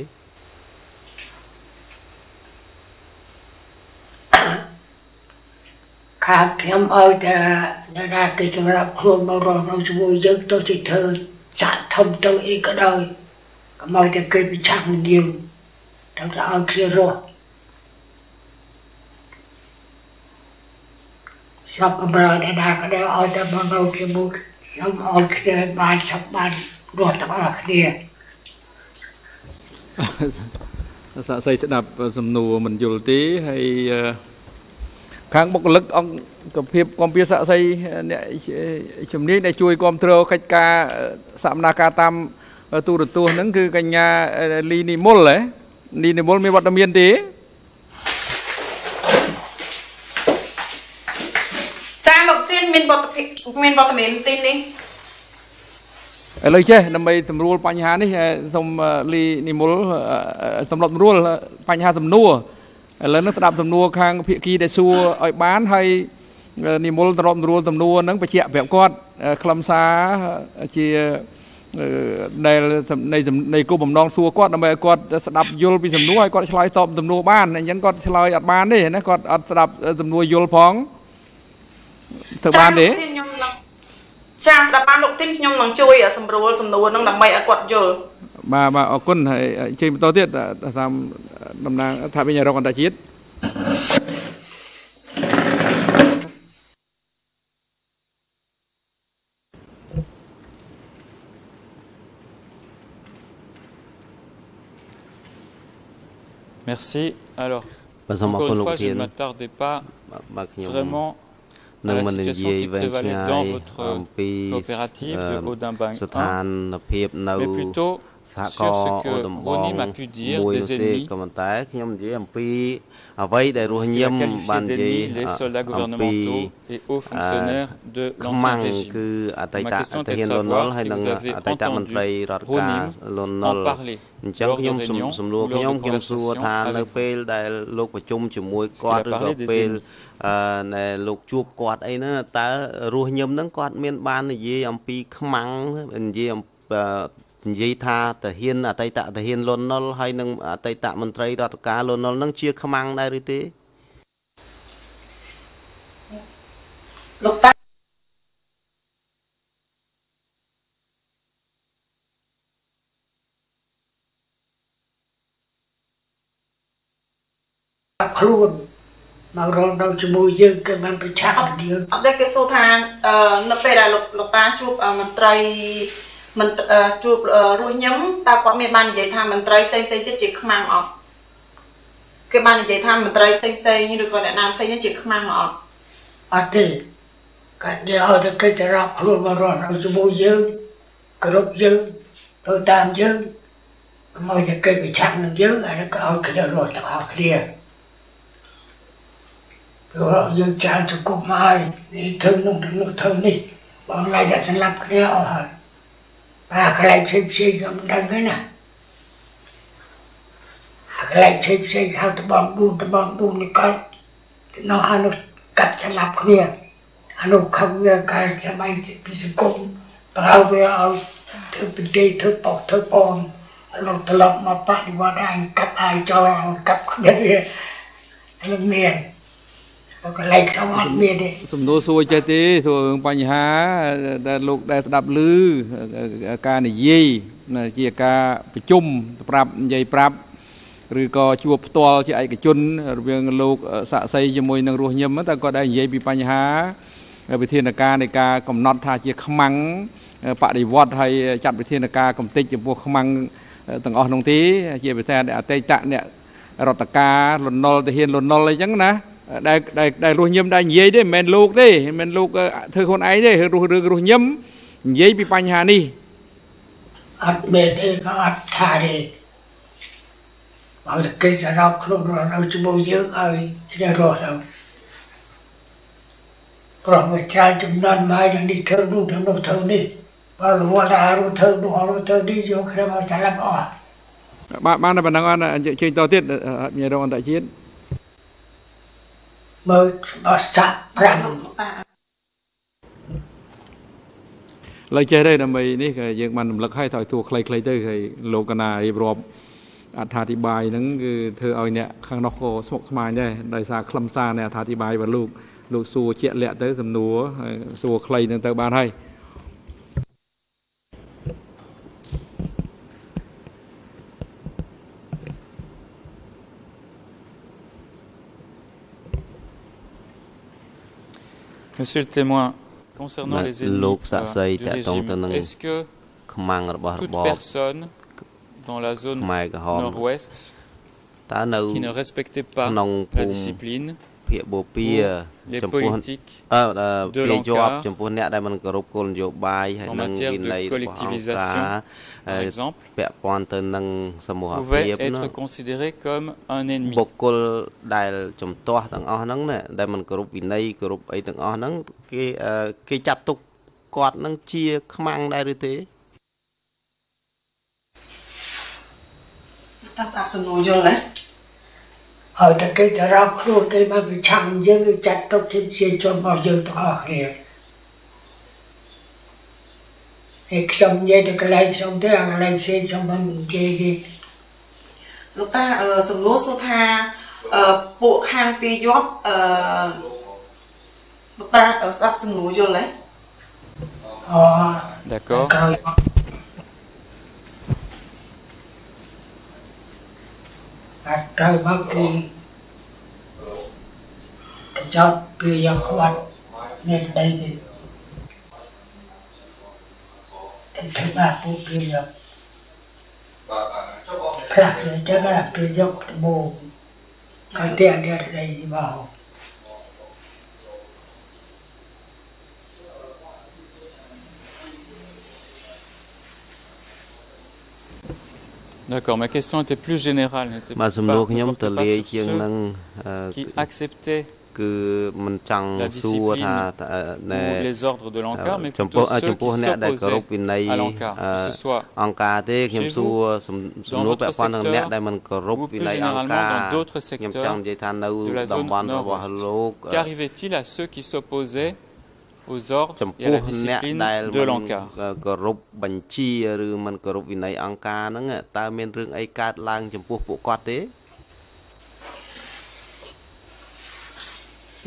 ខាងខ្ញុំឲ្យតែអ្នកណាគេសម្រាប់ខ្លួនមករស់នៅជាមួយយើងទៅជាធ្វើសាក់ធំទៅអីក៏ដោយ កុំឲ្យតែគេប្រឆាំងនឹងយើងត្រូវតែឲ្យគ្នារស់ស្រាប់អំរើអ្នកណាក៏ដោយឲ្យតែមកនៅជាមួយខ្ញុំឲ្យគ្នាបានសុខបានរស់ទាំងអស់គ្នាសសាក់សីស្ដាប់សំណួរមិនយល់ទេហើយខាងបុគ្គលិកអង្គភាពគំពីសាក់សីអ្នកជំនាញដែលជួយគ្រប់គ្រងកិច្ចការសកម្មភាពតាម ទូរទស្សន៍ហ្នឹងគឺកញ្ញាលីនីមុលហ៎លីនីមុលមានវត្តមានទេចាលោកទានមានវត្តមានវត្តមានទីនេះឥឡូវចេះដើម្បីសម្រួលបញ្ហានេះសូមលីនិមលសម្រាប់សម្រួលបញ្ហាសំណួរឥឡូវនេះស្ដាប់សំណួរខាងភាគីដែលសួរឲ្យបានហើយនិមលសម្រាប់សម្រួលសំណួរហ្នឹងបញ្ជាក់ប្រាប់គាត់ខ្លឹមសារជា ដែលនៃនៃគោលបំណងសួរគាត់ដើម្បីឲ្យគាត់ស្ដាប់យល់ពីសំណួរឲ្យគាត់ឆ្លើយតបសំណួរបានអញ្ចឹងគាត់ឆ្លើយអត់បានទេណាគាត់អត់ស្ដាប់សំណួរយល់ផងធ្វើបានទេខ្ញុំចាស្ដាប់បានលោកទីនខ្ញុំនឹងជួយសម្រួលសំណួរនឹងដើម្បីឲ្យគាត់យល់បាទបាទអរគុណហើយជ័យបន្តទៀតតាមតំណាងថាវិញ្ញារកអន្តរជាតិ Merci. Alors, encore une fois, je ne m'attardais pas vraiment à la situation qui prévalait dans votre coopérative de Haut-Dimbang 1, hein. mais plutôt ស្ថានភាពនៅសហគមន៍អូដំបងមួយទេក៏ប៉ុន្តែខ្ញុំនិយាយអំពីអ្វីដែលរស់ញឹមបាននិយាយអំពីខ្មាំងគឺអតីតទាហានលន់នល់ហើយនិងអតីតមន្ត្រីរដ្ឋការលន់នល់អញ្ចឹងខ្ញុំសំណួរខ្ញុំខ្ញុំសួរថានៅពេលដែលលោកប្រជុំជាមួយគាត់ឬក៏ពេលអឺណែលោកជួបគាត់អីហ្នឹងតើរស់ញឹមហ្នឹងគាត់មានបាននិយាយអំពីខ្មាំងនិយាយអំ និយាយថាតាហ៊ានអតីតតាហ៊ានលន់នល់ហើយនឹងអតីតមន្ត្រីរដ្ឋការលន់នល់នឹងជាខ្មាំងដែរឬទេលោកតាខ្លួនមករកនៅជាមួយយើងគេមិនប្រឆាំងយើងអត់ទេគេសួរថានៅពេលដែលលោកលោកតាជួបមន្ត្រី មិនជួបរស់ញឹមតើគាត់មានបាននិយាយថាមន្ត្រីផ្សេងផ្សេងទៀតជាខ្មាំងអត់គេបាននិយាយថាមន្ត្រីផ្សេងផ្សេងឬក៏អ្នកណាផ្សេងនេះជាខ្មាំងអត់អត់ទេគាត់និយាយឲ្យតែគេច្រកខ្លួនមករស់នៅជាមួយយើងគ្រប់យើងទៅតាមយើងមកតែគេប្រឆាំងនឹងយើងអានេះក៏ឲ្យគ្នារស់ទាំងអស់គ្នាព្រោះយើងចានជង្គង់មកហើយនេះធ្វើនោះនោះធ្វើនេះបងឡាយតែសម្លាប់គ្នាអស់ហើយ អាកន្លែងផ្សេងផ្សេងខ្ញុំដឹងទេណាអាកន្លែងផ្សេងផ្សេងហៅតបង4តបង4នេះក៏នៅអានោះកាត់សម្លាប់គ្នាអានោះខំវាកាលសម័យពីសង្គមប្រើវាឲ្យធ្វើពិធីធ្វើបោកធ្វើបងលោកត្រឡប់មកបដិវត្តអញកាត់អាយចោលកាត់គ្នាវានឹងមាន កន្លែងខ្ញុំអត់មានទេសំណួរសួរចេះទេសួរបញ្ហាដែលលោកដែលស្ដាប់ឮការនិយាយជាការប្រជុំប្រាប់និយាយប្រាប់ឬក៏ជួបផ្ទាល់ជាឯកជនរវាងលោកសាក់សីជាមួយនឹងរស់ញឹមតែគាត់ដែរនិយាយពីបញ្ហាវិធានការនៃការកំណត់ថាជាខ្មាំងបដិវត្តហើយចាត់វិធានការកំតិចចំពោះខ្មាំងទាំងអស់នោះទេជាពិសេសអតីតអ្នករដ្ឋការលន់នល់ទាហានលន់នល់អីចឹងណា ដែលដែលដែលរស់ញឹមដែលនិយាយទេមិនមែនលោកទេមិនមែនលោកធ្វើខ្លួនឯងទេរស់រឿងរស់ញឹមនិយាយពីបញ្ហានេះអត់មែនទេក៏អត់ថាទេបើតែគេសរោបខ្លួនរស់នៅជាមួយយើងឲ្យគ្នារស់ទៅព្រោះវាច្រើនចំនួនមកនឹងនេះធ្វើនោះធ្វើនោះធ្វើនេះបើរវល់ដល់រធ្វើនោះរធ្វើនេះយកគ្នាមកស្លាប់អស់បានបានប៉ុណ្ណឹងអត់ជើញតទៀតមានរងអន្តរជាតិ មើលបោះសាក់5ឡើយចេះទេដើម្បីនេះក៏យើងបានរំលឹកឲ្យទៅទួខ្លីៗទៅហើយលោកកណារៀបរាប់អត្ថាធិប្បាយហ្នឹងគឺធ្វើឲ្យអ្នកខាងនោះក៏ស្មុគស្មាញដែរដោយសារខ្លឹមសារនៃអត្ថាធិប្បាយរបស់លោកលោកសួរជាក់លាក់ទៅសំណួរសួរខ្លីហ្នឹងទៅបានហើយ Monsieur le témoin, concernant les ennemis euh, du régime, est-ce que toute personne dans la zone nord-ouest qui ne respectait pas la discipline ភាគបូព៌ាចំពោះអឺពាជាប់ចំពោះអ្នកដែលមិនគោរពគោលនយោបាយហើយនិងវិន័យរបស់អង្គការពាក់ព័ន្ធទៅនឹងសមូហភាពណា être considéré comme un ennemi បុគ្គលដែលចំទាស់ទាំងអស់ហ្នឹងណាដែលមិនគោរពវិន័យគោរពអីទាំងអស់ហ្នឹងគេគេចាត់ទុកគាត់នឹងជាខ្មាំងដែរឬទេតាស្អាប់សំណួរយល់ទេ ហើយតែគេចរោបខ្លួនគេមកវិឆាំយើងគេចាត់ទុកជាជាជនរបស់យើងទាំងអស់គ្នាហើយខ្ញុំនិយាយទៅកន្លែងខ្ញុំទៅអាកន្លែងផ្សេងខ្ញុំមិននិយាយទេលោកតាសំណួរសួរថាពួកខាងពីយប់អឺលោកតាស្ដាប់សំណួរយល់ទេអូ D'accord. mặt trời bất kỳ. Chót bây giờ khoát nên đây đi. Thứ ba cũng bây giờ thật chứ là bây giờ mù. Cái tiền đi đây đi vào. ងហើយតែអ្នកដីមក D'accord, ma question était plus générale, n'était pas pour ceux qui acceptaient គឺមិនចង់សួរថា les ordres de l'encart mais plutôt ceux ចំពោះអ្នកដែលគោរពវិន័យអង្គការទេខ្ញុំសួរសំណួរពាក់ព័ន្ធនឹងអ្នកដែលមិនគោរពវិន័យអង្គការខ្ញុំចង់និយាយថានៅតំបន់របស់លោក Qu'arrivait-il à ceux qui s'opposaient aux ordres et à la discipline de l'encart គោរពបញ្ជាឬមិនគោរពវិន័យអង្គការហ្នឹងតើមានរឿងអីកើតឡើង ចំពោះពួកគាត់ទេ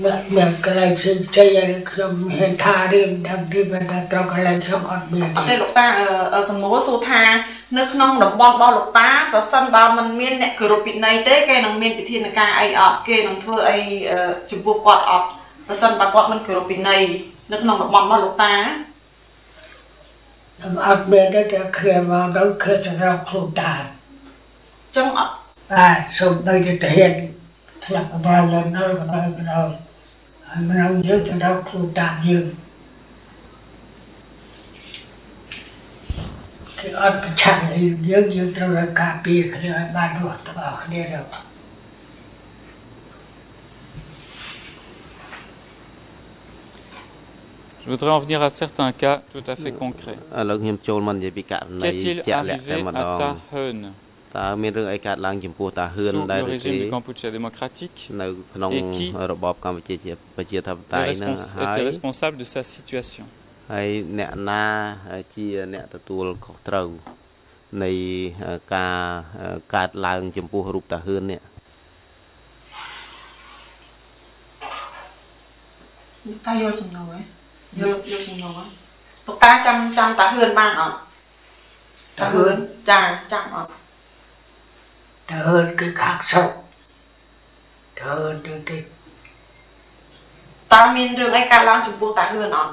អ្នកមានកន្លែងផ្សេងផ្សេងខ្ញុំហេតុថារៀនដឹងពីមិនត្រូវកន្លែងខ្ញុំអត់មានទេលោកតាសំណួរសួរថានៅក្នុងតំបន់របស់លោកតាប្រសិនបើមិនមានអ្នកគោរពវិន័យទេគេនឹងមានវិធានការអីអត់គេនឹងធ្វើអីចំពោះគាត់អត់ប្រសិនបើគាត់មិនគោរពវិន័យ នៅក្នុងតំបន់របស់លោកតាអត់មានទេតែគ្រាមកទៅគឺសម្រាប់ខ្លួនតាចឹងអត់បាទសូមនៅទៅទៅហ៊ានធ្លាក់ក្បាលលើនៅក្បាលក្បាលហើយមនុស្សយើងសម្រាប់ខ្លួនតាយើងគឺអត់ប្រឆាំងយើងយើងត្រូវរកការពារគ្នាឲ្យបានរស់ទាំងអស់គ្នាទៅ Je voudrais en venir à certains cas tout à fait concrets. Qu'est-il arrivé à Taheun តើមានរឿងអីកើតឡើងចំពោះតាហ៊ឿនដែរឬទេនៅក្នុងរបបកម្ពុជាជាប្រជាធិបតេយ្យហ្នឹងហើយ responsable de sa situation ហើយអ្នកណាជាអ្នកទទួលខុសត្រូវនៃការកើតឡើងចំពោះរូបតាហ៊ឿននេះតាយល់សំណួរហ៎ យល់យល់សំណួរលោកតាចាំចាំតាហ៊ឿនបានអត់តាហ៊ឿនចាចាំអត់តាហ៊ឿនគឺខាងស្រុកតាហ៊ឿនទៅទីតើមានរឿងអីកើតឡើងចំពោះតាហ៊ឿនអត់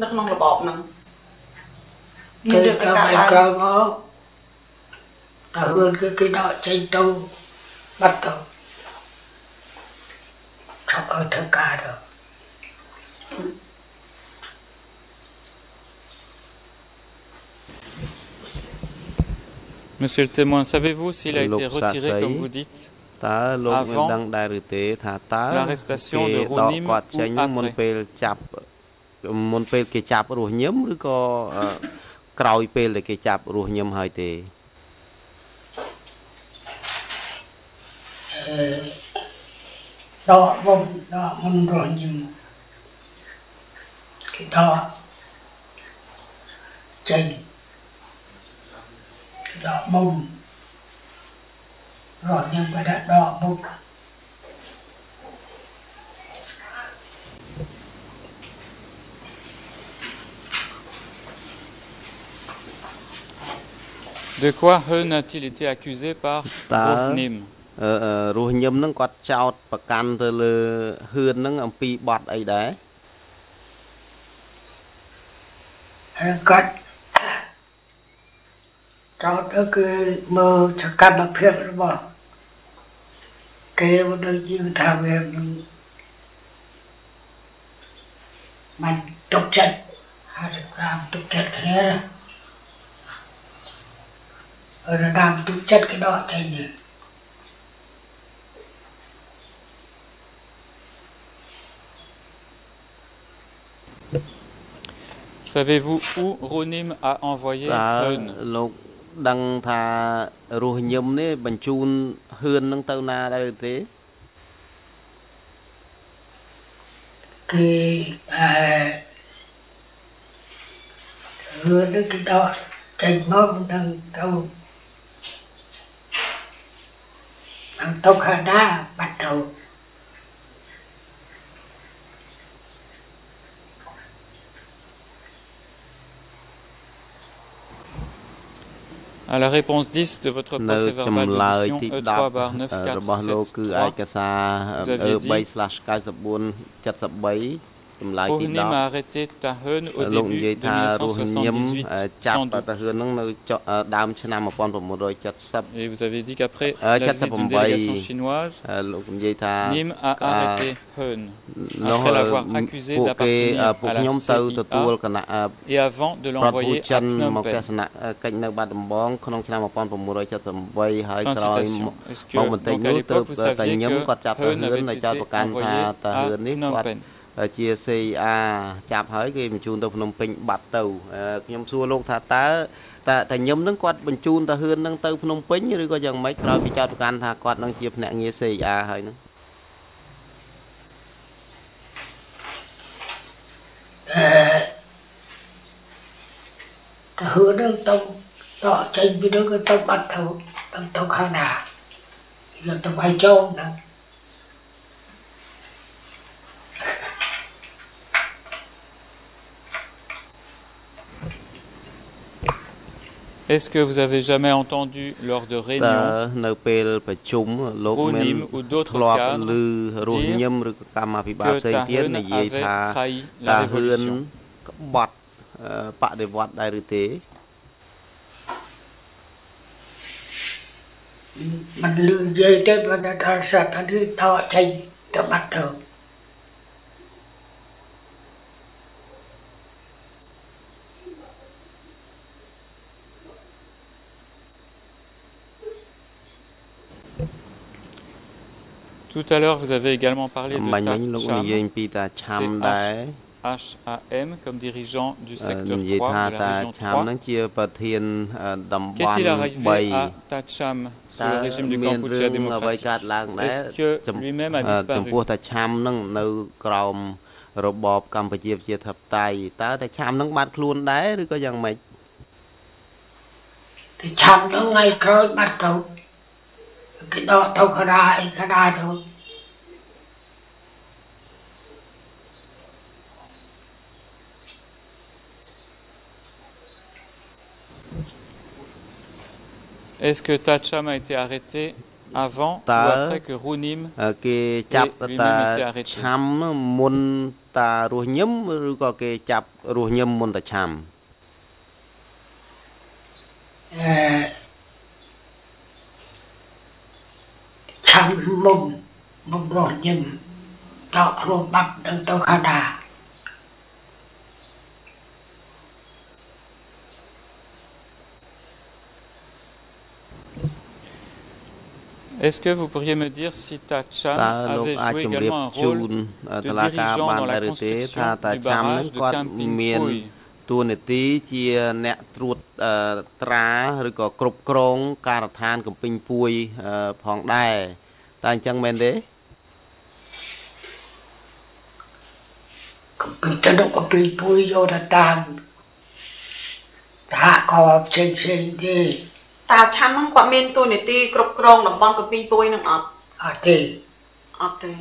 នៅក្នុងរបបហ្នឹងមានរឿងអីកើតឡើងកើតមកតាហ៊ឿនគឺគេដកចេញទៅបាត់ទៅឆប់ឲ្យធ្វើការទៅ Monsieur le témoin, savez-vous s'il a été retiré, comme vous dites, avant l'arrestation de Rounim ou après មុនពេលគេចាប់រស់ញឹមឬក៏ក្រោយពេលដែលគេចាប់រស់ញឹមហើយទេដកមុនដកមុនរស់ញឹមគេដកចេញ Đỏ mông rồi nhưng mà đã đỏ mông De quoi Heun a-t-il été accusé par Rohnim រស់ញឹមហ្នឹងគាត់ចោតប្រកាន់ទៅលើហឿនហ្នឹងអំពីបទអីដែរគាត់ចោត Savez-vous où Ronim a envoyé Eun? Bah, ដឹងថារស់ញឹមនេះបញ្ជូនហ៊ឿននឹងទៅណាដែរទេគេអឺហ៊ឿននឹងគេដកចេញមកមិនដឹងទៅទៅខាងណាបាត់ទៅ À la réponse 10 de votre procès verbal d'audition E3 bar ចម្លើយទី10នេះមក arrêté au début Et vous avez dit qu'après la visite d'une délégation chinoise a arrêté après l'avoir accusé d'appartenir à la CIA et avant de l'envoyer à Phnom ជា CIA ចាប់ហើយគេបញ្ជូនទៅភ្នំពេញបាត់ទៅខ្ញុំសួរលោកថាតើតើតែញឹមនឹងគាត់បញ្ជូនទៅហ៊ឿននឹងទៅភ្នំពេញឬក៏យ៉ាងម៉េចក្រោយពីចោទប្រកាន់ថាគាត់នឹងជាភ្នាក់ងារ CIA ហើយនឹងអឺទៅហ៊ឿននឹងទៅតចេញពីនោះក៏ទៅបាត់ទៅទៅខាងណាយកទៅបាយចោលណា Est-ce que vous avez jamais entendu lors de réunions Ronim ou d'autres cadres dire que Tahen avait trahi la révolution បត់បដិវត្តដែរឬទេมันลือเยยเต็มวันนั้นสัตว์อันนี้ต่อใจตะบัดเถอะ Tout à l'heure, vous avez également parlé de Tacham, H-A-M, comme dirigeant du secteur 3 de la région 3. Qu'est-il arrivé à Tacham sous le régime du Kampuchea démocratique Est-ce que lui-même a disparu របបកម្ពុជាប្រជាធិបតេយ្យតើតែឆាំនឹងបាត់ខ្លួនដែរឬក៏យ៉ាងម៉េចតែឆាំនឹងថ្ងៃក្រោយបាត់ទៅគេដកទៅ cái đó tôi có đại cái đại thôi. Est-ce que Tacham a été arrêté avant ta, ou après que Runim cái chập ta chăm môn ta ruh nhâm rồi có cái chập ruh nhâm môn ta chăm ờ, រស់ញឹមមុនតាឆាំអឺឆាំមុនមុនរស់ញឹមតោខ្លួនបាត់ទៅទៅខាដា Est-ce que vous pourriez me dire si Tacham avait joué également un rôle de dirigeant dans la construction du barrage de Camping តួនាទីជាអ្នកត្រួតត្រាឬក៏គ្រប់គ្រងការដ្ឋានកំពីងពួយផងដែរ តែអញ្ចឹងមែនទេកំពីងទៅកំពីងពួយយកទៅតាមថាក៏ផ្សេងផ្សេងទេតាឆាំហ្នឹងគាត់មានតួនាទីគ្រប់គ្រងតំបន់កំពីងពួយនឹងអត់អត់ទេអត់ទេ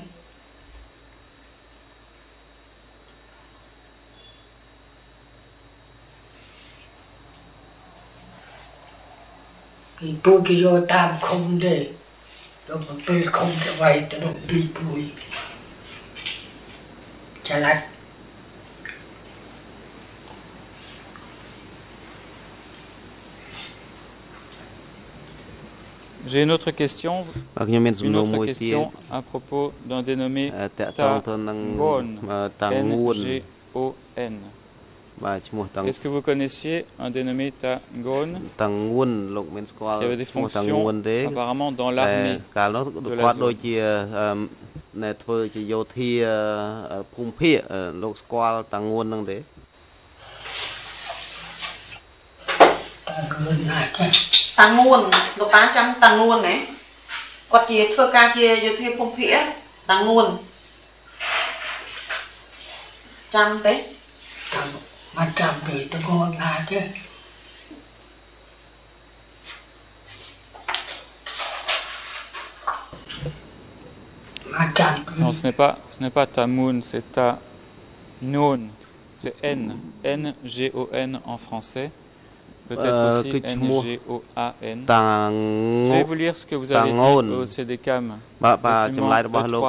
ពីពួយគេយកតាមឃុំទេ då man fullkomligt vajten och bipoi. Kallat. J'ai une autre question. Une autre question à propos d'un dénommé Ta Gon. N-G-O-N. và một tầng. Est-ce que vous connaissiez un dénommé Tangon? Tầng Won men squal qui avait des fonctions apparemment dans l'armée ờ, cả nó quát đôi chi ờ, nè thơ chi vô thi ờ, phung phi lục squal tầng Won Tăng nguồn, lục tá trăm tăng nguồn này. Quạt chia thưa ca chia vô thi phung phi tăng nguồn. Trăm đấy. វើការជាយោធាភូមិភាគតាងួនចាំទេមកចាំពីតាងួនណាទេ Non, ce n'est pas, ce n'est pas Tamoun, c'est ta non, c'est N, N-G-O-N en français. Peut-être euh, aussi N-G-O-A-N. Je vais vous lire ce que vous avez dit au CDCAM. Document E3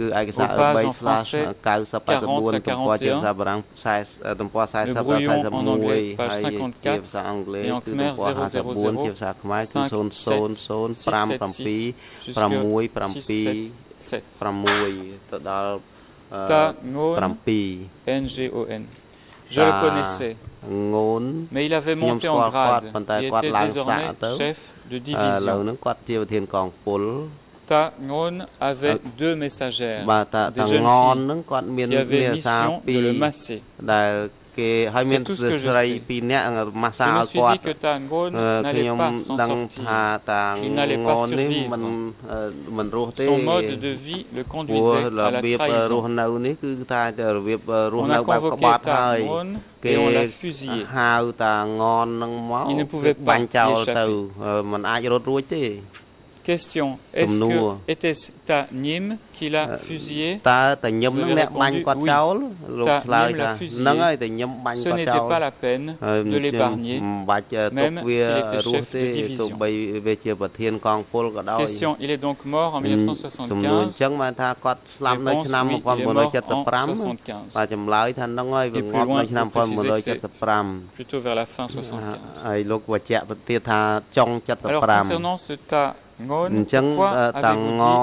គឺឯកសារ3/90 94ទំព័រជាភាសាបារាំង40ទំព័រ40 41ហើយជាភាសាអង់គ្លេសគឺទំព័រ54ជាភាសាខ្មែរគឺ000576 676ទៅដល់7 NGON Je le connaissais. Mais il avait monté en grade. Il était désormais chef de division. Tagon avait deux messagères, des jeunes filles qui avaient mission de le masser. គេហើយមានស្រីពីរនាក់ម៉ាសាឲ្យគាត់ខ្ញុំដឹងថាតាងងនេះមិនមិនរស់ទេ Son mode de vie le conduisait à la trahison រស់នៅនេះគឺថារបៀបរស់នៅបែបក្បត់ហើយគេហៅតាងននឹងមកបាញ់ចោលទៅមិនអាចរត់រួចទេ Question. Est-ce que était-ce Tanim qui l'a fusillé Ce n'était pas la peine de l'épargner, même s'il était chef de division. Question. Il est donc mort en 1975. Réponse, oui, il est mort en 75. Et plus loin, plus plutôt vers la fin 75. Alors, concernant ce tas អញ្ចឹងតាង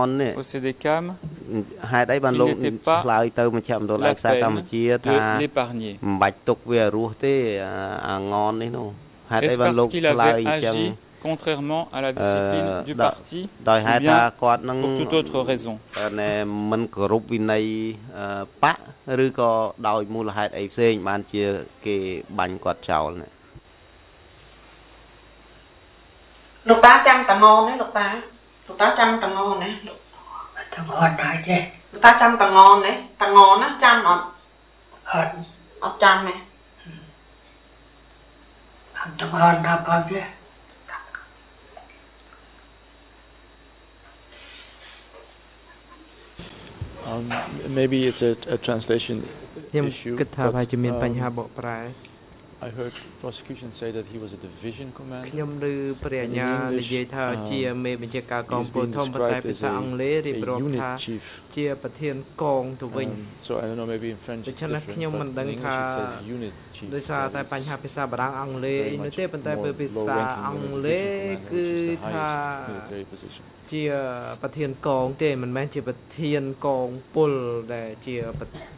ននេះហេតុអីបានលោកឆ្លើយទៅមជ្ឈមណ្ឌលឯកសារកម្ពុជាថាមិនបាច់ទុកវារស់ទេអាងននេះនោះហេតុអីបានលោកឆ្លើយអញ្ចឹង contrairement à la discipline du parti ដោយហេតុថាគាត់នឹង pour toute autre raison មិនគោរពវិន័យបកឬក៏ដោយមូលហេតុអីផ្សេងបានជាគេបាញ់គាត់ចោលនេះ លោកតាចាំតងនណាលោកតាលោកតាចាំតងនណាលោកតងនដែរទេលោកតាចាំតងនណាតងនណាចាំអត់អត់អត់ចាំទេអត់តងនណាបើទេ Um maybe it's a a translation ខ្ញុំគិតថាប្រហែលជាមានបញ្ហាបកប្រែ I heard prosecution say that he was a division commander ខ្ញុំឮព្រះអាជ្ញានិយាយថាជាមេបញ្ជាការកងពលធំប៉ុន្តែភាសាអង់គ្លេសរៀបរាប់ថាជាប្រធានកងទៅវិញ So I don't know maybe in French ដូច្នេះខ្ញុំមិនដឹងថាដោយសារតែបញ្ហាភាសាបារាំងអង់គ្លេសអីនោះទេប៉ុន្តែពេលភាសាអង់គ្លេសគឺថា ជាប្រធានកងទេមិនមែនជាប្រធានកងពលដែលជា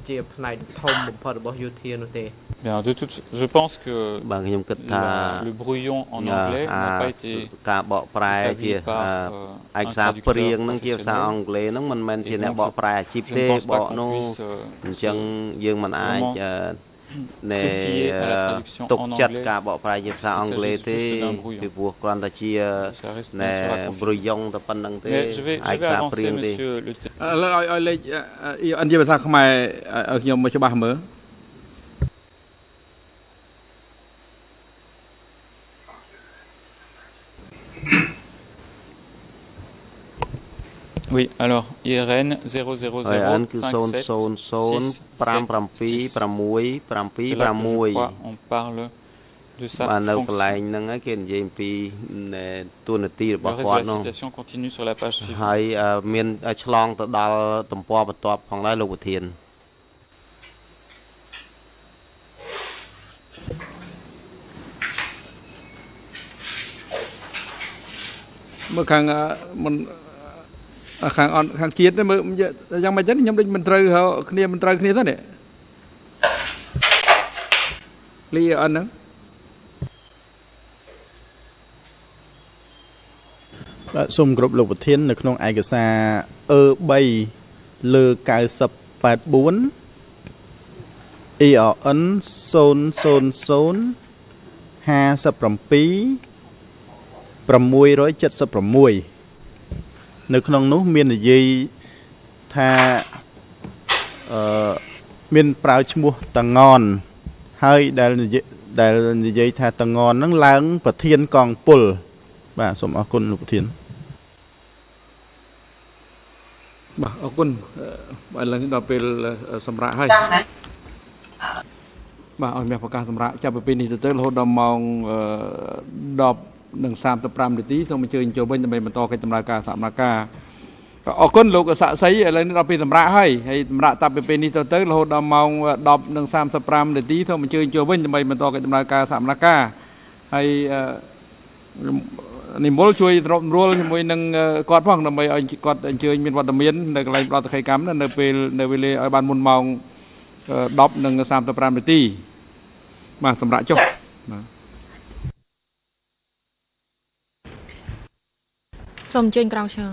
ជាផ្នែកធំបំផុតរបស់យោធានោះទេ Bien, de toute, je pense que បាទខ្ញុំគិតថា le brouillon en anglais n'a pas été ការបកប្រែជាឯកសារព្រៀងនឹងជាភាសាអង់គ្លេសហ្នឹងមិនមែនជាអ្នកបកប្រែអាជីពទេបកនោះអញ្ចឹងយើងមិនអាច ណែទុកចិត្តការបកប្រែជាភាសាអង់គ្លេសទេពីព្រោះគ្រាន់តែជាណែប្រុយងតែប៉ុណ្្នឹងទេឯកសារព្រៀងទេឥឡូវឲ្យឲ្យលេខអិនជាភាសាខ្មែរឲ្យខ្ញុំមកច្បាស់មើល Oui, alors IRN 000 57 On parle de sa fonction. La citation continue sur la page suivante. ហើយមានឆ្លងទៅដល់ទំព័របន្ទាប់ផងដែរលោកប្រធាន À មើលខាងមិន ខាងអត់ខាងជាតិមើលយ៉ាងម៉េចទៅខ្ញុំដូចមិនត្រូវគ្នាមិនត្រូវគ្នាទៅនេះលីអត់ហ្នឹងបាទសូមគោរពលោកប្រធាននៅក្នុងឯកសារអឺ3លើ9084 ERN 000 57 676 នៅក្នុងនោះមាននិយាយថាអឺមានប្រើឈ្មោះតងនហើយដែលនិយាយដែលនិយាយថាតងនហ្នឹងឡើង ប្រធានកងពល បាទសូមអរគុណលោកប្រធានបាទអរគុណឥឡូវនេះដល់ពេលសម្រាប់ហើយបាទឲ្យមានប្រកាសសម្រាប់ចាប់ពីពេលនេះទៅទៅរហូតដល់ម៉ោង10 និង35នាទីសូមអញ្ជើញចូលវិញដើម្បីបន្តកិច្ចដំណើរការសមការអរគុណលោកស័ក្តិសិទ្ធិឥឡូវនេះដល់ពេលសម្រាប់ហើយហើយសម្រាប់តាប់ពីពេលនេះទៅទៅរហូតដល់ម៉ោង10និង35នាទីសូមអញ្ជើញចូលវិញដើម្បីបន្តកិច្ចដំណើរការសមការហើយនិមលជួយត្របរួលជាមួយនឹងគាត់ផងដើម្បីឲ្យគាត់អញ្ជើញមានវត្តមាននៅកន្លែងប្រតិកម្មនៅពេលនៅវេលាឲ្យបានមុនម៉ោង10និង35នាទីបាទសម្រាប់ចុះ សូមអញ្ជើញក្រោកឈរ